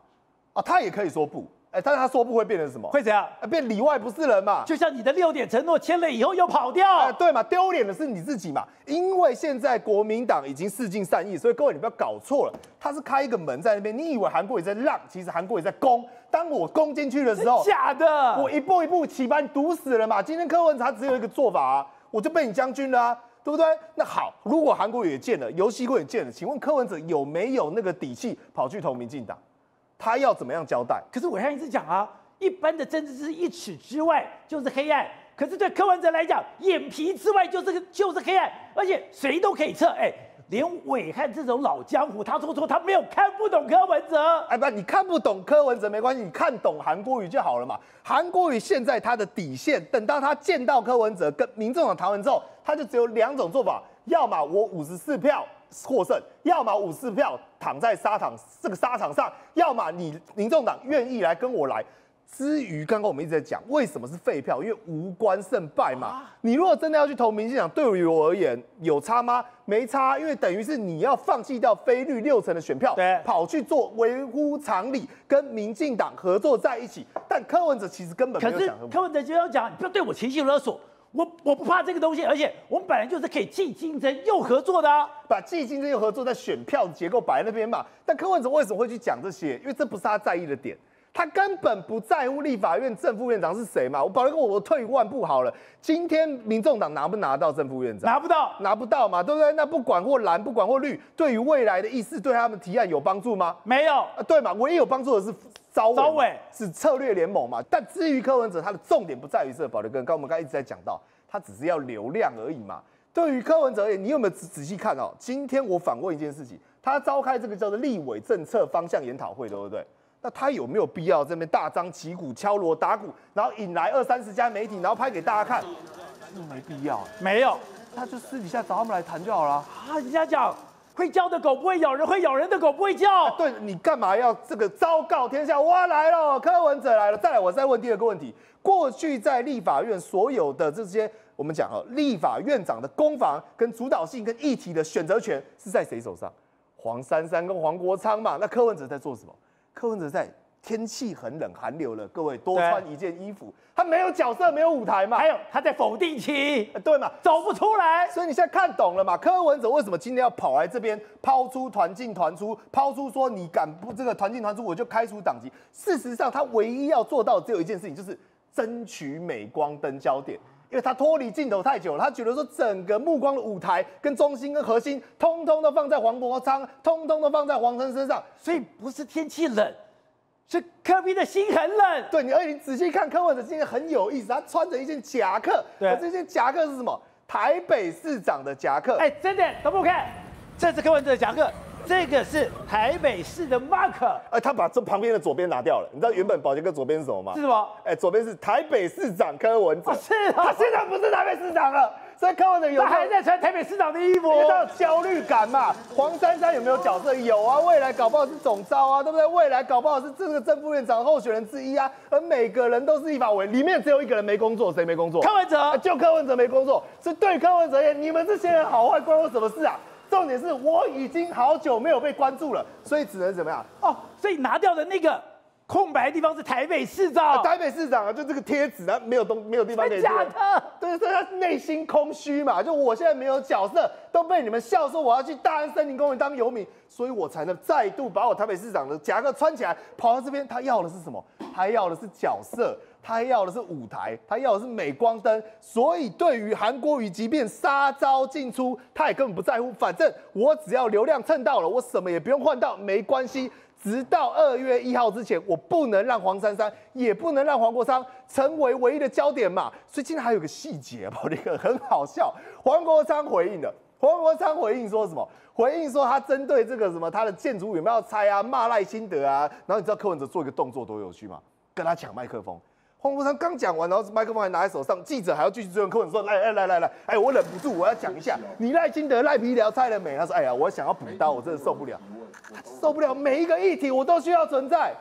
啊，他也可以说不。哎，但是他说不会变成什么？会怎样？啊变里外不是人嘛？就像你的六点承诺签了以后又跑掉，哎，对嘛，丢脸的是你自己嘛。因为现在国民党已经四尽善意，所以各位你不要搞错了，他是开一个门在那边，你以为韩国也在让，其实韩国也在攻。当我攻进去的时候，假的，我一步一步棋把你堵死了嘛。今天柯文哲他只有一个做法啊，我就被你将军了啊。对不对？那好，如果韩国也见了，游戏会也见了，请问柯文哲有没有那个底气跑去投民进党？他要怎么样交代？可是我还一直讲啊，一般的政治是一尺之外就是黑暗，可是对柯文哲来讲，眼皮之外就是个就是黑暗，而且谁都可以测。哎，连伟汉这种老江湖，他说说他没有看不懂柯文哲。哎，不，你看不懂柯文哲没关系，你看懂韩国瑜就好了嘛。韩国瑜现在他的底线，等到他见到柯文哲跟民众党谈完之后，他就只有两种做法：要么我五十四票获胜，要么五十四票躺在沙场这个沙场上，要么你民众党愿意来跟我来。至于刚刚我们一直在讲，为什么是废票？因为无关胜败嘛。你如果真的要去投民进党，对于我而言有差吗？没差，因为等于是你要放弃掉非绿六成的选票，对，跑去做维护常理，跟民进党合作在一起。但柯文哲其实根本没有想。柯文哲就要讲，你不要对我情绪勒索，我我不怕这个东西，而且我们本来就是可以既竞争又合作的啊，把既竞争又合作在选票结构摆在那边嘛。但柯文哲为什么会去讲这些？因为这不是他在意的点。他根本不在乎立法院正副院长是谁嘛？我保一个，我退一万步好了。今天民众党拿不拿到正副院长？拿不到，拿不到嘛，对不对？那不管或蓝，不管或绿，对于未来的意思，对他们提案有帮助吗？没有啊，对嘛？唯一有帮助的是招招委，是策略联盟嘛。但至于柯文哲，他的重点不在于这保留根，刚我们刚一直在讲到，他只是要流量而已嘛。对于柯文哲而言，你有没有仔仔细看哦？今天我反问一件事情，他召开这个叫做立委政策方向研讨会，对不对？那他有没有必要这边大张旗鼓敲锣打鼓，然后引来二三十家媒体，然后拍给大家看？没必要，没有，他就私底下找他们来谈就好了。啊，人家讲会叫的狗不会咬人，会咬人的狗不会叫。对你干嘛要这个昭告天下？我来了，柯文哲来了。再来，我再问第二个问题：过去在立法院所有的这些，我们讲哦，立法院长的攻防跟主导性跟议题的选择权是在谁手上？黄珊珊跟黄国昌嘛。那柯文哲在做什么？柯文哲在天气很冷、寒流了，各位多穿一件衣服。他没有角色，没有舞台嘛。还有他在否定期，对嘛，走不出来。所以你现在看懂了嘛？柯文哲为什么今天要跑来这边抛出团进团出，抛出说你敢不这个团进团出，我就开除党籍。事实上，他唯一要做到只有一件事情，就是争取镁光灯焦点。因为他脱离镜头太久了，他觉得说整个目光的舞台跟中心跟核心，通通都放在黄国昌，通通都放在黄生身上，所以不是天气冷，是柯比的心很冷。对你，而且你仔细看柯文哲今天很有意思，他穿着一件夹克，对，这件夹克是什么？台北市长的夹克。哎，真的，都不看，这是柯文哲的夹克。这个是台北市的 mark，哎，他把这旁边的左边拿掉了。你知道原本保洁哥左边是什么吗？是什么？哎，左边是台北市长柯文哲。是啊，他现在不是台北市长了，所以柯文哲有他还在穿台北市长的衣服，有焦虑感嘛？黄珊珊有没有角色？有啊，未来搞不好是总招啊，对不对？未来搞不好是这个正副院长候选人之一啊。而每个人都是立法委，里面只有一个人没工作，谁没工作？柯文哲，就柯文哲没工作。是对柯文哲言，你们这些人好坏关我什么事啊？重点是我已经好久没有被关注了，所以只能怎么样？哦，所以拿掉的那个空白地方是台北市长，台北市长啊，就这个贴纸啊，没有东没有地方可以贴。假的，对，所以他内心空虚嘛，就我现在没有角色，都被你们笑说我要去大安森林公园当游民，所以我才能再度把我台北市长的夹克穿起来跑到这边。他要的是什么？他要的是角色。他要的是舞台，他要的是镁光灯，所以对于韩国瑜，即便杀招进出，他也根本不在乎。反正我只要流量蹭到了，我什么也不用换到，没关系。直到二月一号之前，我不能让黄珊珊，也不能让黄国昌成为唯一的焦点嘛。所以今天还有个细节，宝那个很好笑。黄国昌回应了，黄国昌回应说什么？回应说他针对这个什么他的建筑有没有拆啊，骂赖清德啊。然后你知道柯文哲做一个动作多有趣吗？跟他抢麦克风。黄国昌刚讲完，然后麦克风还拿在手上，记者还要继续追问柯文哲说：“来来来来来，哎，我忍不住，我要讲一下，你赖金德赖皮聊蔡了没？”他说：“哎呀，我想要补刀，我真的受不了，他受不了每一个议题我都需要存在。”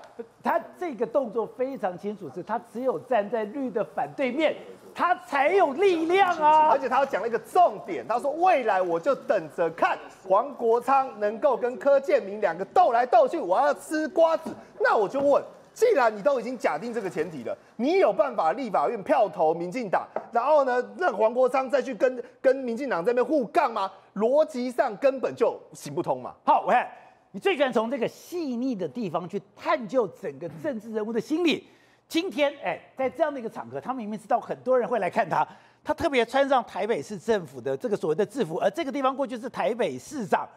他这个动作非常清楚，是他只有站在绿的反对面，他才有力量啊！而且他要讲了一个重点，他说：“未来我就等着看黄国昌能够跟柯建明两个斗来斗去，我要吃瓜子。”那我就问。既然你都已经假定这个前提了，你有办法立法院票投民进党，然后呢让黄国昌再去跟跟民进党这边互杠吗？逻辑上根本就行不通嘛。好，我看你最喜欢从这个细腻的地方去探究整个政治人物的心理。今天，哎，在这样的一个场合，他明明知道很多人会来看他，他特别穿上台北市政府的这个所谓的制服，而这个地方过去是台北市长，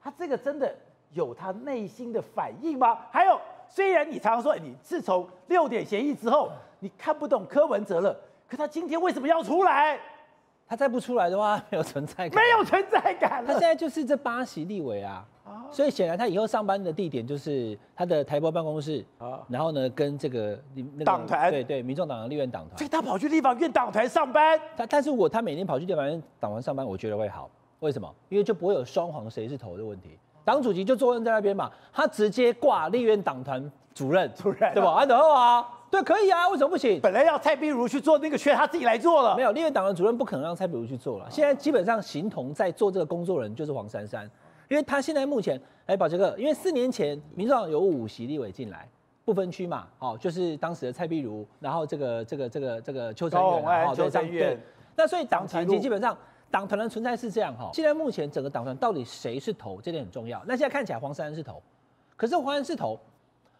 他这个真的有他内心的反应吗？还有。虽然你常常说你自从六点协议之后，你看不懂柯文哲了，可他今天为什么要出来？他再不出来的话，没有存在感，没有存在感。他现在就是这八席立委啊，所以显然他以后上班的地点就是他的台北办公室啊，然后呢跟这个党团，对对，民众党的立院党团，所以他跑去立法院党团上班。他但是我他每天跑去立法院党团上班，我觉得会好。为什么？因为就不会有双黄谁是头的问题。党主席就坐在那边嘛，他直接挂立院党团主任，主任对吧？安德厚啊，对，可以啊，为什么不行？本来要蔡碧如去做那个缺，他自己来做了。没有立院党团主任不可能让蔡碧如去做了。现在基本上形同在做这个工作人就是黄珊珊，因为他现在目前哎，宝杰哥，因为四年前民主党有五席立委进来，不分区嘛，好，就是当时的蔡碧如，然后这个这个这个这个邱成远，邱成远，那所以党团基本上。党团的存在是这样哈，现在目前整个党团到底谁是头，这点很重要。那现在看起来黄珊珊是头，可是黄珊是头，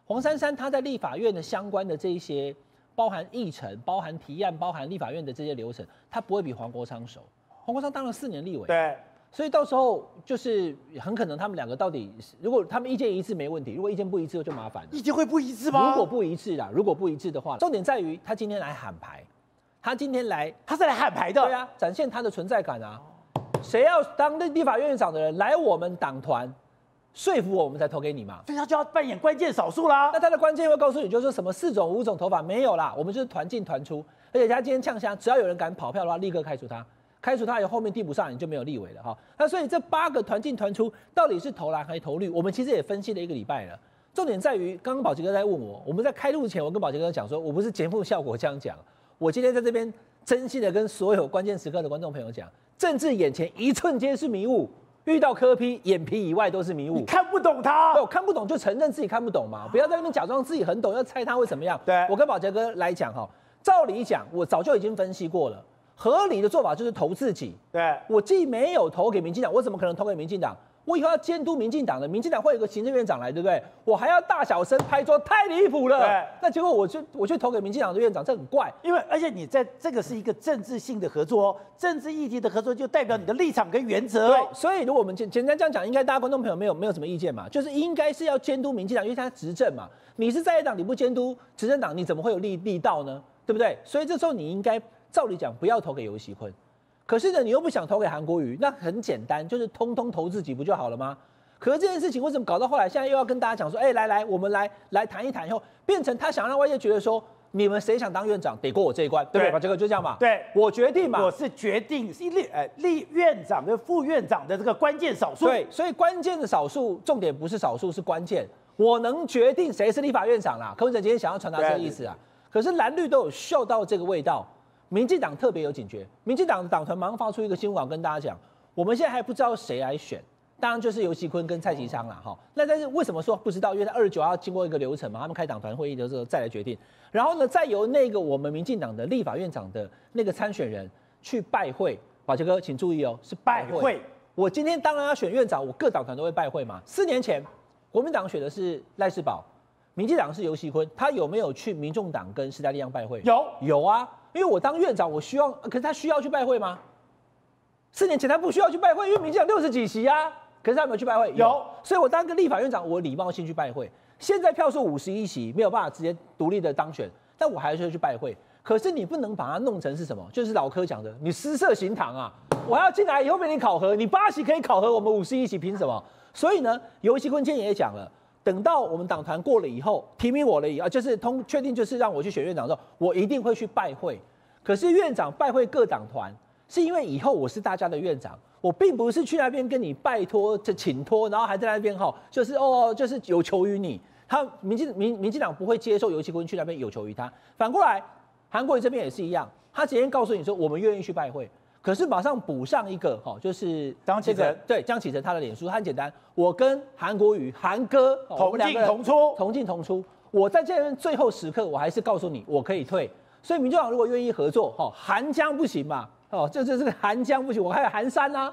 黄珊珊她在立法院的相关的这一些，包含议程、包含提案、包含立法院的这些流程，她不会比黄国昌熟。黄国昌当了四年立委，对，所以到时候就是很可能他们两个到底，如果他们意见一致没问题，如果意见不一致就麻烦了。意见会不一致吗？如果不一致啦，如果不一致的话，重点在于他今天来喊牌。他今天来，他是来喊牌的，对啊，展现他的存在感啊。谁要当立立法院院长的人来我们党团，说服我们才投给你嘛。所以他就要扮演关键少数啦。那他的关键会告诉你，就是什么四种五种投法没有啦，我们就是团进团出。而且他今天呛香，只要有人敢跑票的话，立刻开除他。开除他以后，后面递不上，你就没有立委了哈。那所以这八个团进团出到底是投蓝还是投绿？我们其实也分析了一个礼拜了。重点在于，刚刚宝杰哥在问我，我们在开录前，我跟宝杰哥讲说，我不是节目效果这样讲。我今天在这边真心的跟所有关键时刻的观众朋友讲，政治眼前一寸皆是迷雾，遇到柯批眼皮以外都是迷雾，你看不懂他，我看不懂就承认自己看不懂嘛，不要在那边假装自己很懂，要猜他会怎么样。对我跟宝杰哥来讲哈，照理讲我早就已经分析过了，合理的做法就是投自己。对我既没有投给民进党，我怎么可能投给民进党？我以后要监督民进党的，民进党会有个行政院长来，对不对？我还要大小声拍桌，太离谱了。对，那结果我就我去投给民进党的院长，这很怪。因为而且你在这个是一个政治性的合作，政治议题的合作就代表你的立场跟原则。对，所以如果我们简简单这样讲，应该大家观众朋友没有没有什么意见嘛？就是应该是要监督民进党，因为他执政嘛。你是在野党，你不监督执政党，你怎么会有力力道呢？对不对？所以这时候你应该照理讲不要投给游锡坤，可是呢，你又不想投给韩国瑜，那很简单，就是通通投自己不就好了吗？可是这件事情为什么搞到后来，现在又要跟大家讲说，哎，来来，我们来来谈一谈，以后变成他想让外界觉得说，你们谁想当院长，得过我这一关，对不对？这个就这样嘛。对，我决定嘛。我是决定立呃立院长跟副院长的这个关键少数。对，所以关键的少数，重点不是少数，是关键。我能决定谁是立法院长啦。柯文哲今天想要传达这个意思啊。可是蓝绿都有嗅到这个味道，民进党特别有警觉，民进党党团马上发出一个新闻稿跟大家讲，我们现在还不知道谁来选。当然就是尤其坤跟蔡其昌了哈，那但是为什么说不知道？因为他二十九号经过一个流程嘛，他们开党团会议的时候再来决定，然后呢，再由那个我们民进党的立法院长的那个参选人去拜会。宝杰哥，请注意哦，是拜会。我今天当然要选院长，我各党团都会拜会嘛。四年前国民党选的是赖世宝，民进党是尤其坤，他有没有去民众党跟时代力量拜会？有有啊，因为我当院长，我需要，可是他需要去拜会吗？四年前他不需要去拜会，因为民进党六十几席啊。可是他有没有去拜会？有，所以我当个立法院长，我礼貌性去拜会。现在票数五十一席，没有办法直接独立的当选，但我还是要去拜会。可是你不能把它弄成是什么？就是老柯讲的，你私设行堂啊！我要进来以后被你考核，你八席可以考核我们五十一席，凭什么？所以呢，尤其坤今天也讲了，等到我们党团过了以后，提名我了以后，就是通确定就是让我去选院长的时候，我一定会去拜会。可是院长拜会各党团，是因为以后我是大家的院长。我并不是去那边跟你拜托、这请托，然后还在那边哈，就是哦，就是有求于你。他民进民民进党不会接受尤其坤去那边有求于他。反过来，韩国瑜这边也是一样，他直接告诉你说我们愿意去拜会，可是马上补上一个哈，就是张启成对张启成他的脸书很简单，我跟韩国瑜韩哥同进同出，同进同出。我在这边最后时刻，我还是告诉你，我可以退。所以民众党如果愿意合作，哈，韩江不行嘛，哦，这这这个韩江不行，我还有韩山啊，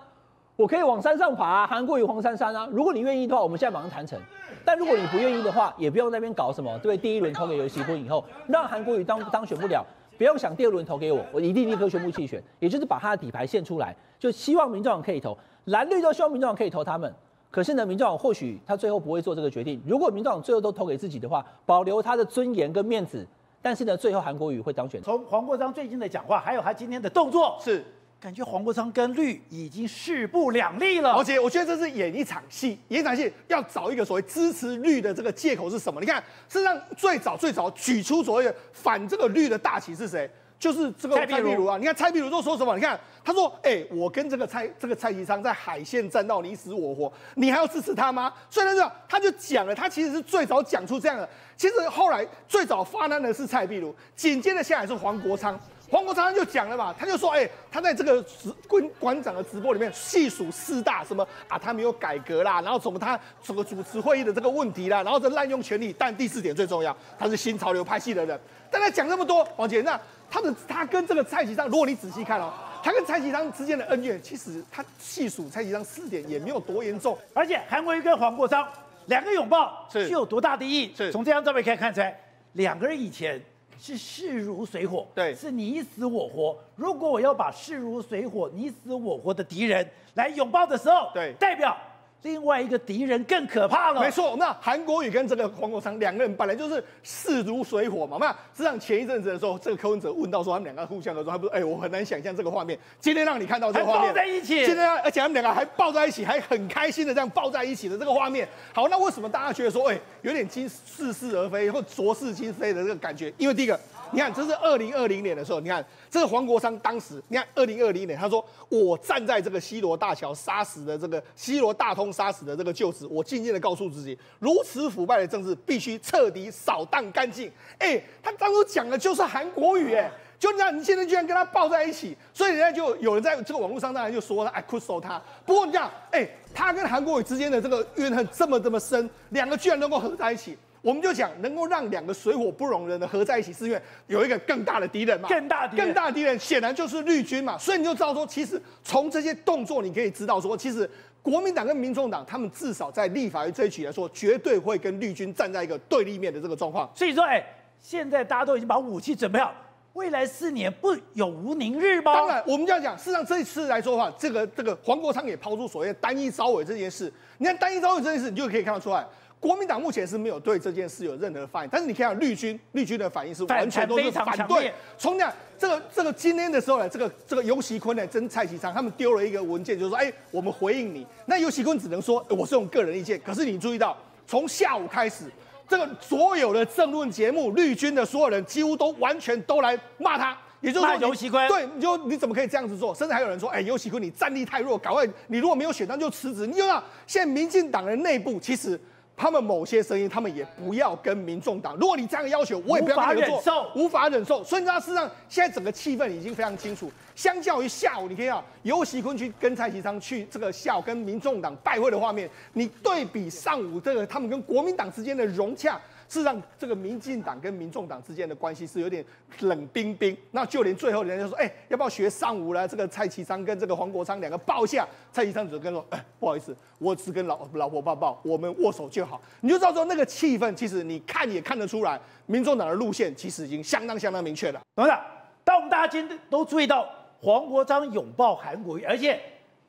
我可以往山上爬，啊，韩国瑜黄珊珊啊。如果你愿意的话，我们现在马上谈成。但如果你不愿意的话，也不用那边搞什么，对不对，第一轮投给游戏坤以后，让韩国瑜当当选不了，不用想第二轮投给我，我一定立刻宣布弃选，也就是把他的底牌献出来，就希望民众党可以投，蓝绿都希望民众党可以投他们。可是呢，民众党或许他最后不会做这个决定。如果民众党最后都投给自己的话，保留他的尊严跟面子，但是呢，最后韩国瑜会当选。从黄国章最近的讲话，还有他今天的动作，是感觉黄国昌跟绿已经势不两立了。而且我觉得这是演一场戏，演一场戏要找一个所谓支持绿的这个借口是什么？你看，事实上最早最早举出所谓的反这个绿的大旗是谁？就是这个蔡壁如啊，你看蔡壁如都说什么？你看他说：“哎，我跟这个蔡这个蔡其昌在海线战到你死我活，你还要支持他吗？”所以他就他就讲了，他其实是最早讲出这样的。其实后来最早发难的是蔡壁如，紧接着下来是黄国昌。黄国昌就讲了嘛，他就说：“哎，他在这个直馆馆长的直播里面细数四大什么啊，他没有改革啦，然后什么他怎么主持会议的这个问题啦，然后这滥用权力。但第四点最重要，他是新潮流拍戏的人。但他讲这么多，王姐那。”他的他跟这个蔡其昌，如果你仔细看哦，他跟蔡其昌之间的恩怨，其实他细数蔡其昌四点也没有多严重。而且韩国瑜跟黄国昌两个拥抱是有多大的意义？是从这张照片可以看出来，两个人以前是势如水火，对，是你死我活。如果我要把势如水火、你死我活的敌人来拥抱的时候，对，代表。另外一个敌人更可怕了。没错，那韩国瑜跟这个黄国昌两个人本来就是势如水火嘛。那实际上前一阵子的时候，这个柯文哲问到说他们两个互相的时候，他不是哎，我很难想象这个画面。今天让你看到这个画面，抱在一起。现在而且他们两个还抱在一起，还很开心的这样抱在一起的这个画面。好，那为什么大家觉得说哎，有点今似是而非或浊是今非的这个感觉？因为第一个。你看，这是二零二零年的时候，你看这个黄国昌当时，你看二零二零年，他说我站在这个西罗大桥杀死的这个西罗大通杀死的这个旧址，我静静的告诉自己，如此腐败的政治必须彻底扫荡干净。哎，他当初讲的就是韩国语，哎，就这样，你现在居然跟他抱在一起，所以人家就有人在这个网络上当然就说了，I could so 他。不过你讲，哎，他跟韩国语之间的这个怨恨这么这么深，两个居然能够合在一起。我们就讲，能够让两个水火不容人的合在一起，是因为有一个更大的敌人嘛？更大敌人，更大敌人显然就是绿军嘛。所以你就知道说，其实从这些动作，你可以知道说，其实国民党跟民众党他们至少在立法院这一局来说，绝对会跟绿军站在一个对立面的这个状况。所以说，哎，现在大家都已经把武器准备好，未来四年不有无宁日吗？当然，我们这样讲，事实上这一次来说的话，这个这个黄国昌也抛出所谓单一招委这件事。你看单一招委这件事，你就可以看得出来。国民党目前是没有对这件事有任何的反应，但是你看到绿军，绿军的反应是完全都是反对。从讲这个这个今天的时候呢，这个这个尤喜坤呢跟蔡其昌他们丢了一个文件，就是说，哎，我们回应你。那尤喜坤只能说，我是用个人意见。可是你注意到，从下午开始，这个所有的政论节目，绿军的所有人几乎都完全都来骂他，也就是说尤喜坤，对，你就你怎么可以这样子做？甚至还有人说，哎，尤喜坤你战力太弱，赶快你如果没有选上就辞职。你就道现在民进党的内部其实。他们某些声音，他们也不要跟民众党。如果你这样的要求，我也不要跟你做，无法忍受。所以，你知道，事实上，现在整个气氛已经非常清楚。相较于下午，你可以看尤喜坤去跟蔡其昌去这个下午跟民众党拜会的画面，你对比上午这个他们跟国民党之间的融洽。是让这个民进党跟民众党之间的关系是有点冷冰冰。那就连最后人家说，哎，要不要学上午呢？这个蔡其昌跟这个黄国昌两个抱一下，蔡其昌只跟说，哎，不好意思，我只跟老老婆抱抱，我们握手就好。你就知道说那个气氛，其实你看也看得出来，民众党的路线其实已经相当相当明确了。董事长，当我们大家今天都注意到黄国昌拥抱韩国瑜，而且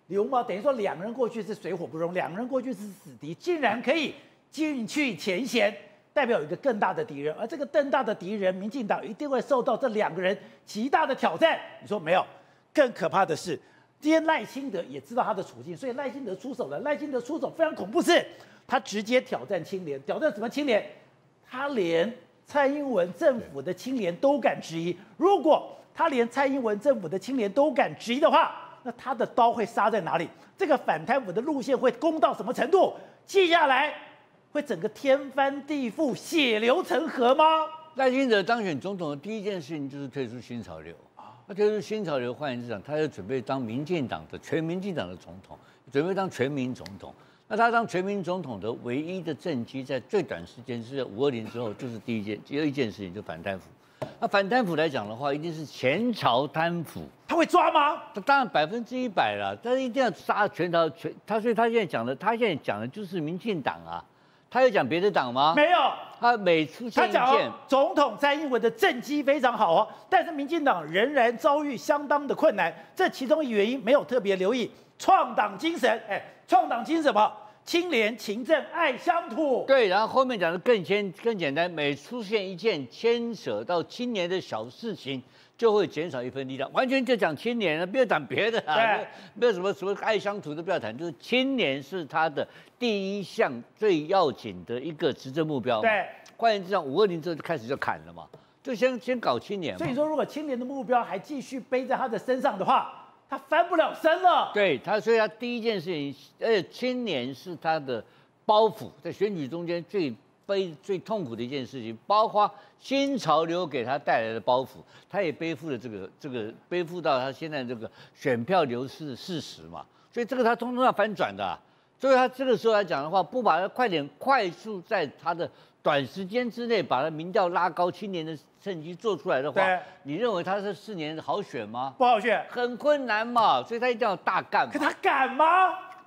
刘茂等于说两个人过去是水火不容，两个人过去是死敌，竟然可以进去前嫌。代表一个更大的敌人，而这个更大的敌人，民进党一定会受到这两个人极大的挑战。你说没有？更可怕的是，今天赖清德也知道他的处境，所以赖清德出手了。赖清德出手非常恐怖，是他直接挑战清廉，挑战什么清廉？他连蔡英文政府的清廉都敢质疑。如果他连蔡英文政府的清廉都敢质疑的话，那他的刀会杀在哪里？这个反贪腐的路线会攻到什么程度？接下来。会整个天翻地覆、血流成河吗？赖清德当选总统的第一件事情就是推出新潮流啊！他推出新潮流，换言之讲，他要准备当民进党的全民进党的总统，准备当全民总统。那他当全民总统的唯一的政绩，在最短时间是在五二零之后，就是第一件，只有一件事情，就反贪腐。那反贪腐来讲的话，一定是前朝贪腐，他会抓吗？他当然百分之一百了，但是一定要杀全朝全他，所以他现在讲的，他现在讲的就是民进党啊，他有讲别的党吗？没有，他每出现他讲哦，总统蔡英文的政绩非常好哦，但是民进党仍然遭遇相当的困难，这其中一原因没有特别留意创党精神，哎，创党精神什么？清廉、勤政、爱乡土。对，然后后面讲的更简更简单，每出现一件牵扯到青年的小事情，就会减少一份力量，完全就讲青年了，不要讲别的啊，对没有什么什么爱乡土都不要谈，就是青年是他的第一项最要紧的一个执政目标。对，换言之讲，五二零之后就开始就砍了嘛，就先先搞青年嘛。所以说，如果青年的目标还继续背在他的身上的话，他翻不了身了。对他，所以他第一件事情，而且青年是他的包袱，在选举中间最悲、最痛苦的一件事情，包括新潮流给他带来的包袱，他也背负了这个这个背负到他现在这个选票流失的事实嘛，所以这个他通通要翻转的、所以他这个时候来讲的话，不把他快点快速在他的短时间之内把他民调拉高，青年的成绩做出来的话，你认为他是四年好选吗？不好选，很困难嘛，所以他一定要大干。可他敢吗？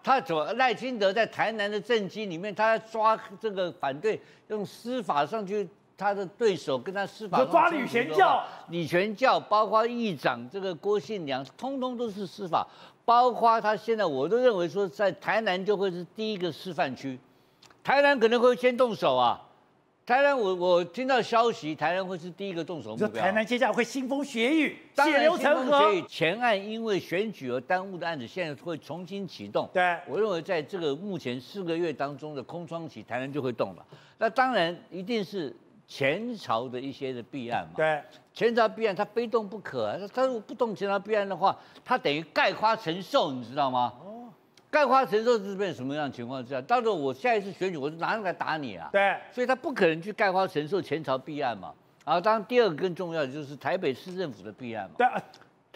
他怎么赖清德在台南的政绩里面，他在抓这个反对，用司法上去，他的对手跟他司法抓李全教李全教包括议长这个郭信良，通通都是司法，包括他现在我都认为说，在台南就会是第一个示范区，台南可能会先动手啊。台南我我听到消息，台南会是第一个动手目标。台南接下来会腥风血雨、血流成河所。以前案因为选举而耽误的案子，现在会重新启动。对我认为在这个目前四个月当中的空窗期，台南就会动了。那当然一定是前朝的一些的弊案嘛。，对，前朝弊案他非动不可啊。他他如果不动前朝弊案的话，他等于概括承受，你知道吗？哦。概化承受是变什么样的情况之下？到时候我下一次选举，我就拿来打你啊。对，所以他不可能去概化承受前朝弊案嘛。然后，当然第二个更重要的就是台北市政府的弊案嘛。对，啊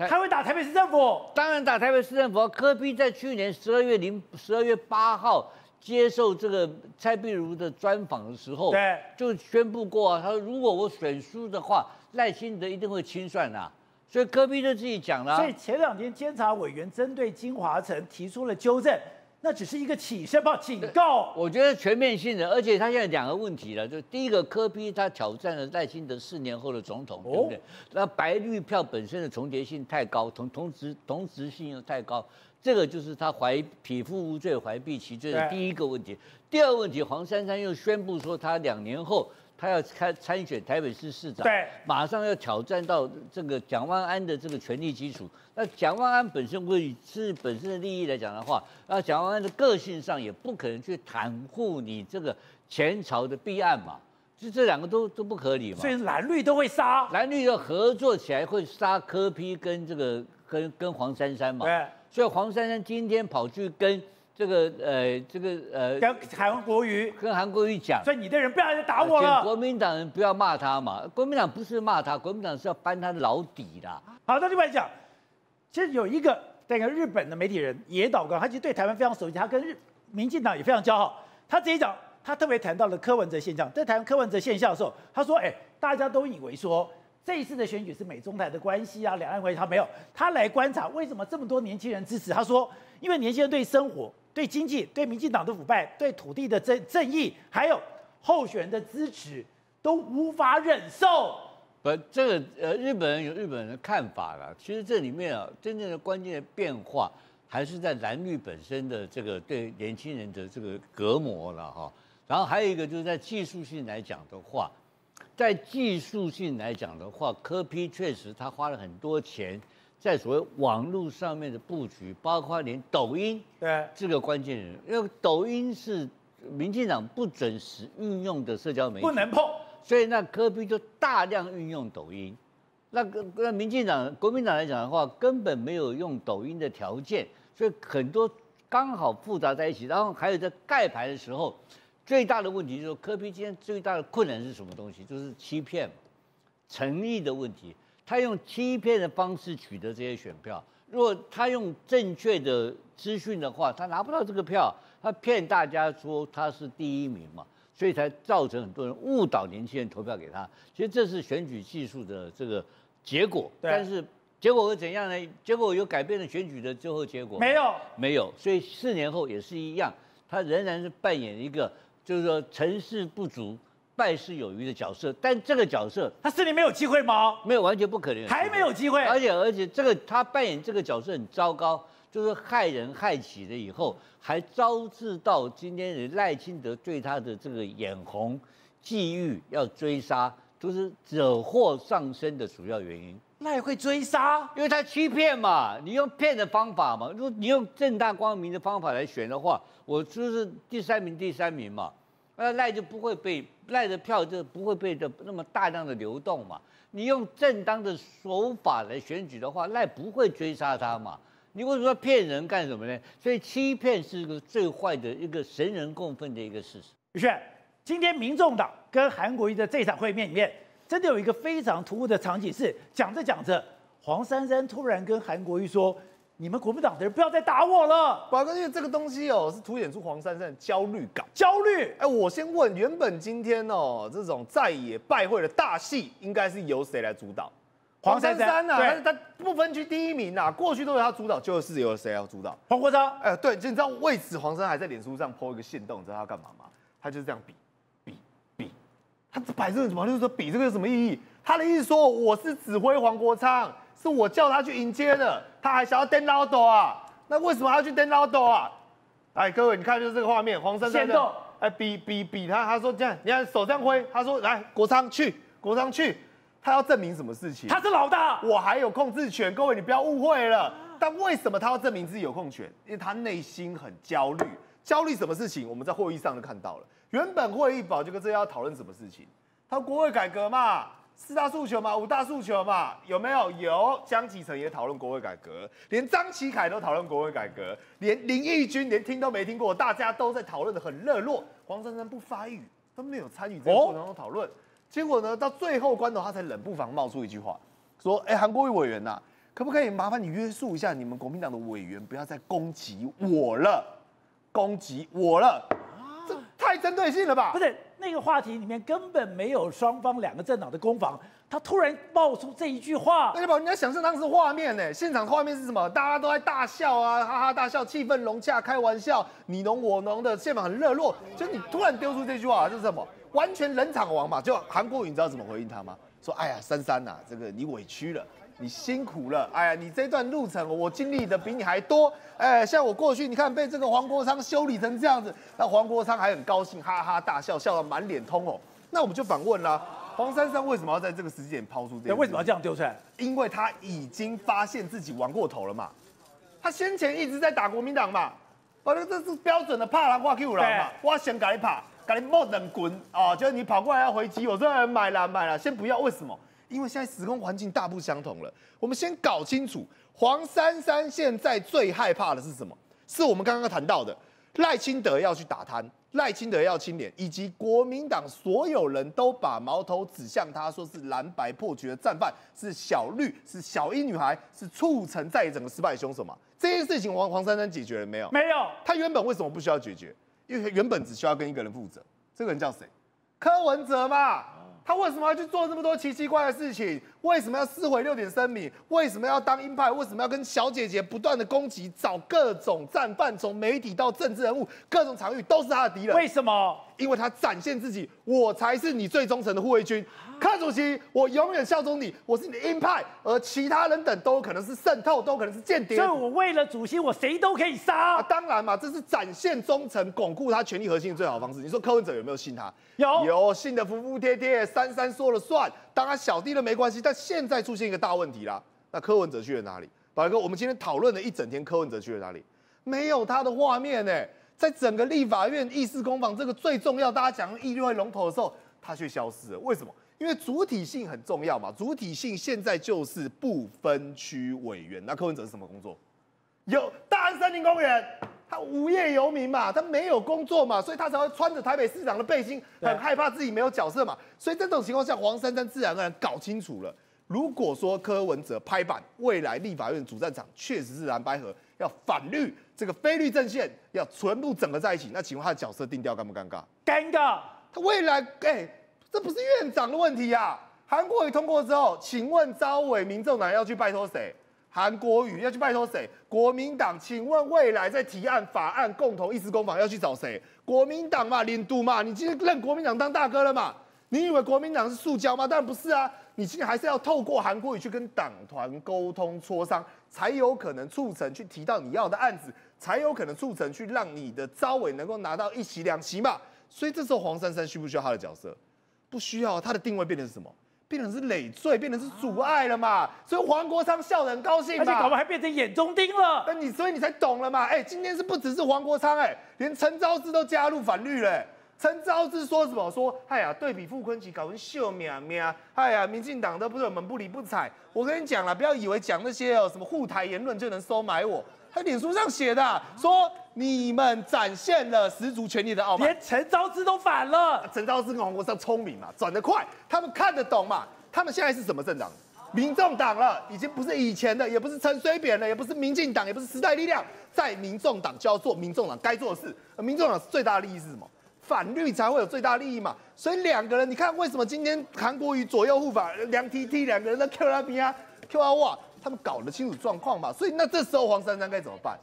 他会打台北市政府。当然打台北市政府，柯比在去年十二月零十二月八号接受这个蔡碧如的专访的时候，对，就宣布过啊，他说如果我选输的话，赖清德一定会清算的、所以柯批就自己讲了啊、所以前两天监察委员针对金华城提出了纠正，那只是一个起身炮警告。我觉得全面性的，而且他现在两个问题了，就第一个柯比他挑战了赖清德四年后的总统，对不对？那白绿票本身的重叠性太高，同同质同质性又太高，这个就是他怀匹夫无罪怀璧其罪的第一个问题。第二个问题，黄珊珊又宣布说他两年后。他要开参选台北市市长，对马上要挑战到这个蒋万安的这个权力基础。那蒋万安本身为是本身的利益来讲的话，那蒋万安的个性上也不可能去袒护你这个前朝的弊案嘛，就这两个都都不合理嘛所。以蓝绿都会杀。蓝绿要合作起来会杀柯批跟这个跟跟黄珊珊嘛，对，所以黄珊珊今天跑去跟这个呃这个呃跟韩国瑜，跟韩国瑜讲。所以你的人不要再打我了。请国民党人不要骂他嘛，国民党不是骂他，国民党是要搬他的老底啦。好，那另外讲，其实有一个那个日本的媒体人野岛刚，他其实对台湾非常熟悉，他跟日民进党也非常交好。他直接讲，他特别谈到了柯文哲现象。在谈柯文哲现象的时候，他说：“哎，大家都以为说这一次的选举是美中台的关系啊，两岸关系，他没有，他来观察为什么这么多年轻人支持。他说，因为年轻人对生活、对经济、对民进党的腐败、对土地的正正义，还有候选人的支持，都无法忍受。”不，这个呃，日本人有日本人的看法啦。其实这里面啊，真正的关键的变化还是在蓝绿本身的这个对年轻人的这个隔膜了哈。然后还有一个就是在技术性来讲的话，在技术性来讲的话，科批确实他花了很多钱在所谓网络上面的布局，包括连抖音对，这个关键人，因为抖音是民进党不准时运用的社交媒体，不能碰。所以那科比就大量运用抖音，那个那民进党、国民党来讲的话，根本没有用抖音的条件，所以很多刚好复杂在一起。然后还有在盖牌的时候，最大的问题就是说科比今天最大的困难是什么东西？就是欺骗嘛，诚意的问题。他用欺骗的方式取得这些选票，如果他用正确的资讯的话，他拿不到这个票。他骗大家说他是第一名嘛，所以才造成很多人误导年轻人投票给他。其实这是选举技术的这个结果，对但是结果会怎样呢？结果有改变了选举的最后结果没有，没有，所以四年后也是一样，他仍然是扮演一个就是说成事不足败事有余的角色，但这个角色他四年没有机会吗？没有完全不可能，还没有机会。而且而且这个他扮演这个角色很糟糕，就是害人害己了以后，还招致到今天的赖清德对他的这个眼红、觊觎、要追杀，都是惹祸上身的主要原因。赖会追杀，因为他欺骗嘛，你用骗的方法嘛，如果你用正大光明的方法来选的话，我就是第三名，第三名嘛，那赖就不会被赖的票就不会被的那么大量的流动嘛。你用正当的手法来选举的话，赖不会追杀他嘛。你为什么要骗人干什么呢？所以欺骗是个最坏的一个神人共愤的一个事实。宇轩，今天民众党跟韩国瑜的这场会面里面，真的有一个非常突兀的场景是，讲着讲着，黄珊珊突然跟韩国瑜说：“你们国民党的人不要再打我了。宝哥，因为这个东西哦，是凸显出黄珊珊的焦虑感。”焦虑。哎，我先问，原本今天哦，这种在野拜会的大戏，应该是由谁来主导？黄珊珊呐，对他他不分区第一名呐，过去都是他主导，就是由谁要主导？黄国昌，哎，对，就你知道为此黄珊还在脸书上 po 一个线动，你知道他干嘛吗？他就是这样比比比，他摆这个什么？就是说比这个有什么意义？他的意思说我是指挥黄国昌，是我叫他去迎接的，他还想要登老斗啊？那为什么要去登老斗啊？哎，各位，你看就是这个画面，黄珊珊的，哎，比比比他，他说这样，你看手这样挥，他说来国昌去，国昌去，他要证明什么事情？他是老大。我还有控制权，各位你不要误会了。但为什么他要证明自己有控权？因为他内心很焦虑，焦虑什么事情？我们在会议上就看到了。原本会议保就跟这要讨论什么事情？他国会改革嘛，四大诉求嘛，五大诉求嘛，有没有？有。江启臣也讨论国会改革，连张启凯都讨论国会改革，连林义君连听都没听过，大家都在讨论的很热络。黄珊珊不发语，都没有参与这个过程中讨论。结果呢，到最后关头，他才冷不防冒出一句话，说：“哎、韩国瑜委员呐、可不可以麻烦你约束一下你们国民党的委员，不要再攻击我了，攻击我了，这太针对性了吧？不是那个话题里面根本没有双方两个政党的攻防，他突然冒出这一句话而，且宝，你要想象当时画面呢，现场画面是什么？大家都在大笑啊，哈哈大笑，气氛融洽，开玩笑，你侬我侬的，现场很热络。就你突然丢出这句话，是什么？完全冷场王嘛。就韩国瑜，你知道怎么回应他吗？说：“哎呀，珊珊呐，这个你委屈了。”你辛苦了，哎呀，你这段路程我经历的比你还多，哎，像我过去，你看被这个黄国昌修理成这样子，那黄国昌还很高兴，哈哈大笑，笑得满脸通红。那我们就反问啦，黄珊珊为什么要在这个时间点抛出这为什么要这样丢出来？因为他已经发现自己玩过头了嘛。他先前一直在打国民党嘛，反正这是标准的怕狼挂 Q 狼嘛。我先改你跑，给你摸冷滚啊，就是你跑过来要回击，我说哎买了买了，先不要，为什么？因为现在时空环境大不相同了。我们先搞清楚，黄珊珊现在最害怕的是什么？是我们刚刚谈到的赖清德要去打贪，赖清德要清廉，以及国民党所有人都把矛头指向他，说是蓝白破局的战犯，是小绿，是小一女孩，是促成在整个失败的凶手嘛？这件事情黄黄珊珊解决了没有？没有，他原本为什么不需要解决？因为原本只需要跟一个人负责，这个人叫谁？柯文哲嘛。他为什么要去做这么多奇奇怪的事情？为什么要撕毁六点声明？为什么要当鹰派？为什么要跟小姐姐不断的攻击，找各种战犯，从媒体到政治人物，各种场域都是他的敌人？为什么？因为他展现自己，我才是你最忠诚的护卫军。柯主席，我永远效忠你，我是你的鹰派，而其他人等都可能是渗透，都可能是间谍。所以我为了主席，我谁都可以杀。啊，当然嘛，这是展现忠诚、巩固他权力核心的最好方式。你说柯文哲有没有信他？有有信的服服帖帖，三三说了算，当他小弟了没关系。但现在出现一个大问题啦，那柯文哲去了哪里？宝哥，我们今天讨论了一整天，柯文哲去了哪里？没有他的画面呢，在整个立法院议事攻防这个最重要，大家讲议会龙头的时候，他却消失了。为什么？因为主体性很重要嘛，主体性现在就是不分区委员。那柯文哲是什么工作？有大安森林公园，他无业游民嘛，他没有工作嘛，所以他才会穿着台北市长的背心，很害怕自己没有角色嘛。所以这种情况下，黄珊珊自然而然搞清楚了。如果说柯文哲拍板，未来立法院主战场确实是蓝白河，要反绿这个非律阵线要全部整合在一起，那请问他的角色定调尴不尴尬？尴尬。他未来哎，这不是院长的问题呀。韩国瑜通过之后，请问招委民众党要去拜托谁？韩国瑜要去拜托谁？国民党，请问未来在提案法案共同一时攻防要去找谁？国民党嘛，领督嘛，你今天认国民党当大哥了嘛？你以为国民党是塑胶吗？当然不是啊！你今天还是要透过韩国瑜去跟党团沟通磋商，才有可能促成去提到你要的案子，才有可能促成去让你的招委能够拿到一席两席嘛。所以这时候黄珊珊需不需要他的角色？不需要，他的定位变成是什么？变成是累赘，变成是阻碍了嘛？所以黄国昌笑得很高兴，而且搞不好还变成眼中钉了。那你所以你才懂了嘛？哎，今天是不只是黄国昌，哎，连陈昭之都加入反绿了。陈昭之说什么？说哎呀，对比傅昆萁搞成秀喵喵，哎呀，民进党都不是我们不理不睬。我跟你讲了，不要以为讲那些哦什么护台言论就能收买我。他脸书上写的，说你们展现了十足权力的傲慢，连陈昭之都反了。陈昭之跟黄国昌聪明嘛，转得快，他们看得懂嘛。他们现在是什么政党？民众党了，已经不是以前的，也不是陈水扁了，也不是民进党，也不是时代力量，在民众党就要做民众党该做的事。而民众党最大的利益是什么？反绿才会有最大利益嘛。所以两个人，你看为什么今天韩国瑜左右护法梁 T T 两个人在 Q 那边啊，Q 啊哇。他们搞得清楚状况嘛，所以那这时候黄珊珊该怎么办？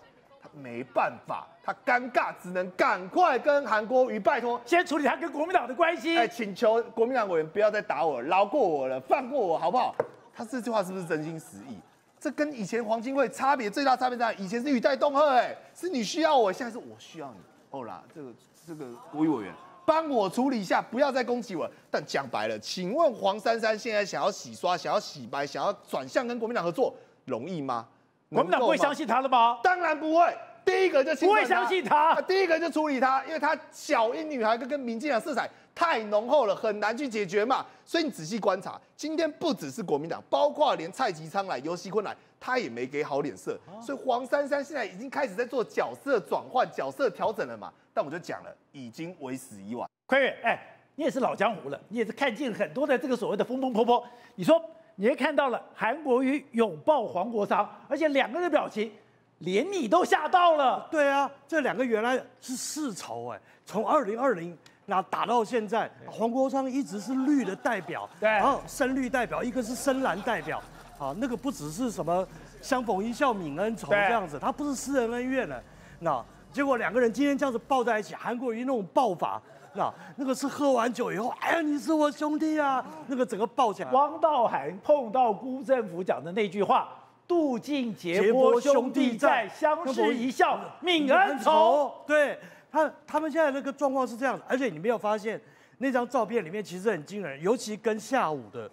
他没办法，他尴尬，只能赶快跟韩国瑜拜托，先处理他跟国民党的关系。哎，请求国民党委员不要再打我了，饶过我了，放过我，好不好？他这句话是不是真心实意？这跟以前黄金会差别最大差别在，以前是语带恫吓，哎，是你需要我，现在是我需要你。哦啦，这个这个国语委员。帮我处理一下，不要再攻击我。但讲白了，请问黄珊珊现在想要洗刷、想要洗白、想要转向跟国民党合作，容易吗？国民党不会相信他了吗？当然不会。第一个就不会相信他，第一个就处理他，因为他小英女孩跟跟民进党色彩太浓厚了，很难去解决嘛。所以你仔细观察，今天不只是国民党，包括连蔡其昌来、尤熙坤来，他也没给好脸色。所以黄珊珊现在已经开始在做角色转换、角色调整了嘛。但我就讲了，已经为时已晚。坤远，哎，你也是老江湖了，你也是看尽很多的这个所谓的风风波波。你说，你也看到了韩国瑜拥抱黄国昌，而且两个人的表情，连你都吓到了。对啊，这两个原来是世仇哎，从二零二零那打到现在，黄国昌一直是绿的代表，对，然后深绿代表，一个是深蓝代表，啊，那个不只是什么相逢一笑泯恩仇这样子，他不是私人恩怨了，那。结果两个人今天这样子抱在一起，韩国瑜那种抱法，那那个是喝完酒以后，哎呀，你是我兄弟啊，那个整个抱起来。汪道涵碰到辜振甫讲的那句话：“渡尽劫波兄弟在，相视一笑泯恩仇。”对他，他们现在那个状况是这样的，而且你没有发现那张照片里面其实很惊人，尤其跟下午的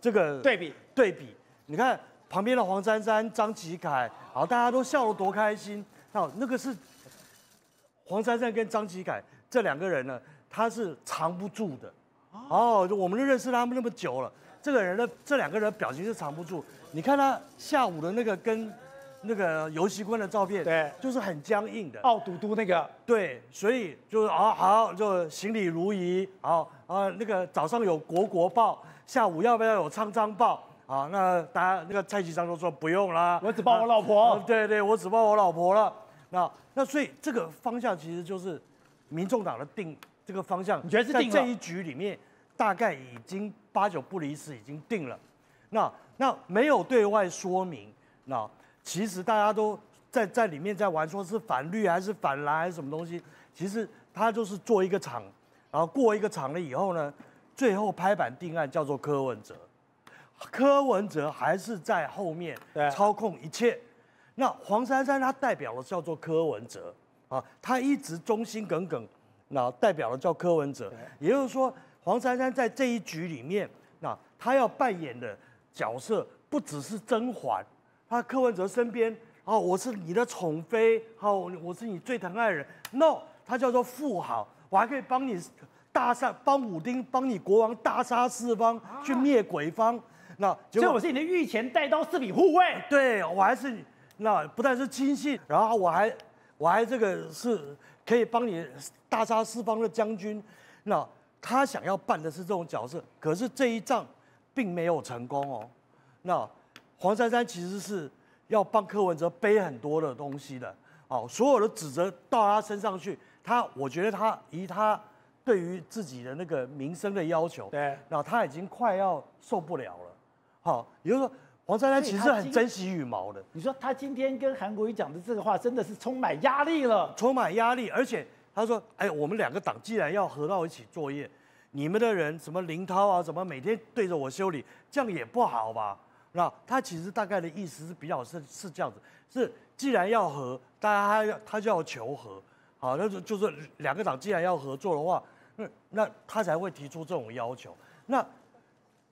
这个对比对比，你看旁边的黄珊珊、张启凯，好，大家都笑得多开心，好，那个是。黄珊珊跟张启凯这两个人呢，他是藏不住的。哦，我们都认识他们那么久了，这个人的这两个人表情是藏不住。你看他下午的那个跟那个游戏官的照片，对，就是很僵硬的。奥嘟嘟那个，对，所以就是啊好，就行礼如仪。好啊，那个早上有国国报，下午要不要有苍苍报？啊，那大家那个蔡其章都说不用啦，我只抱我老婆。对对，我只抱我老婆了。那那所以这个方向其实就是民众党的定这个方向，你觉得是定这一局里面大概已经八九不离十，已经定了。那那没有对外说明，那其实大家都在在里面在玩，说是反绿还是反蓝还是什么东西？其实他就是做一个场，然后过一个场了以后呢，最后拍板定案叫做柯文哲，柯文哲还是在后面操控一切。那黄珊珊她代表的叫做柯文哲啊，他一直忠心耿耿，那代表的叫柯文哲。也就是说，黄珊珊在这一局里面，那她要扮演的角色不只是甄嬛，她柯文哲身边，哦，我是你的宠妃，好，我是你最疼爱的人。No，她叫做富豪，我还可以帮你大杀，帮武丁，帮你国王大杀四方，去灭鬼方。那所以我是你的御前带刀四品护卫。对，我还是。那不但是亲信，然后我还我还这个是可以帮你大杀四方的将军。那他想要扮的是这种角色，可是这一仗并没有成功哦。那黄珊珊其实是要帮柯文哲背很多的东西的哦，所有的指责到他身上去，他我觉得他以他对于自己的那个民生的要求，对，那他已经快要受不了了。好，也就是说，黄珊珊其实很珍惜羽毛的。你说他今天跟韩国瑜讲的这个话，真的是充满压力了，充满压力，而且他说：“哎，我们两个党既然要合到一起作业，你们的人什么林涛啊，什么每天对着我修理，这样也不好吧？”那他其实大概的意思是比较是是这样子，是既然要和，大家他要他就要求和，好，那就就是两个党既然要合作的话，那那他才会提出这种要求。那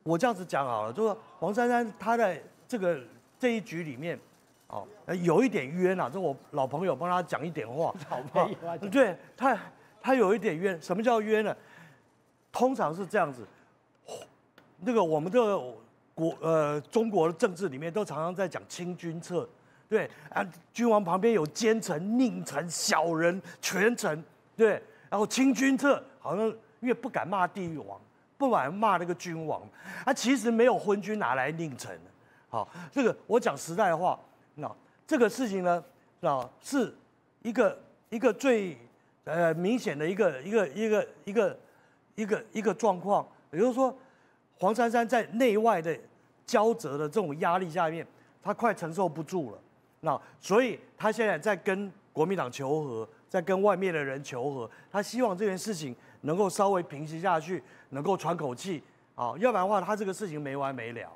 我这样子讲好了，就是黄珊珊她在这个这一局里面，哦，有一点冤啊，这我老朋友帮他讲一点话，老朋友啊，对他他有一点冤，什么叫冤呢？通常是这样子，那个我们的。国呃，中国的政治里面都常常在讲清君侧，对啊，君王旁边有奸臣、佞臣、小人、权臣，对，然后清君侧好像因为不敢骂地狱王，不满骂那个君王，啊，其实没有昏君拿来佞臣，好，这个我讲实在话，那这个事情呢，那，是一个一个最呃明显的一个一个一个一个一个一个状况，也就是说。黄珊珊在内外的交折的这种压力下面，他快承受不住了。那所以他现在在跟国民党求和，在跟外面的人求和。他希望这件事情能够稍微平息下去，能够喘口气啊，要不然的话，他这个事情没完没了。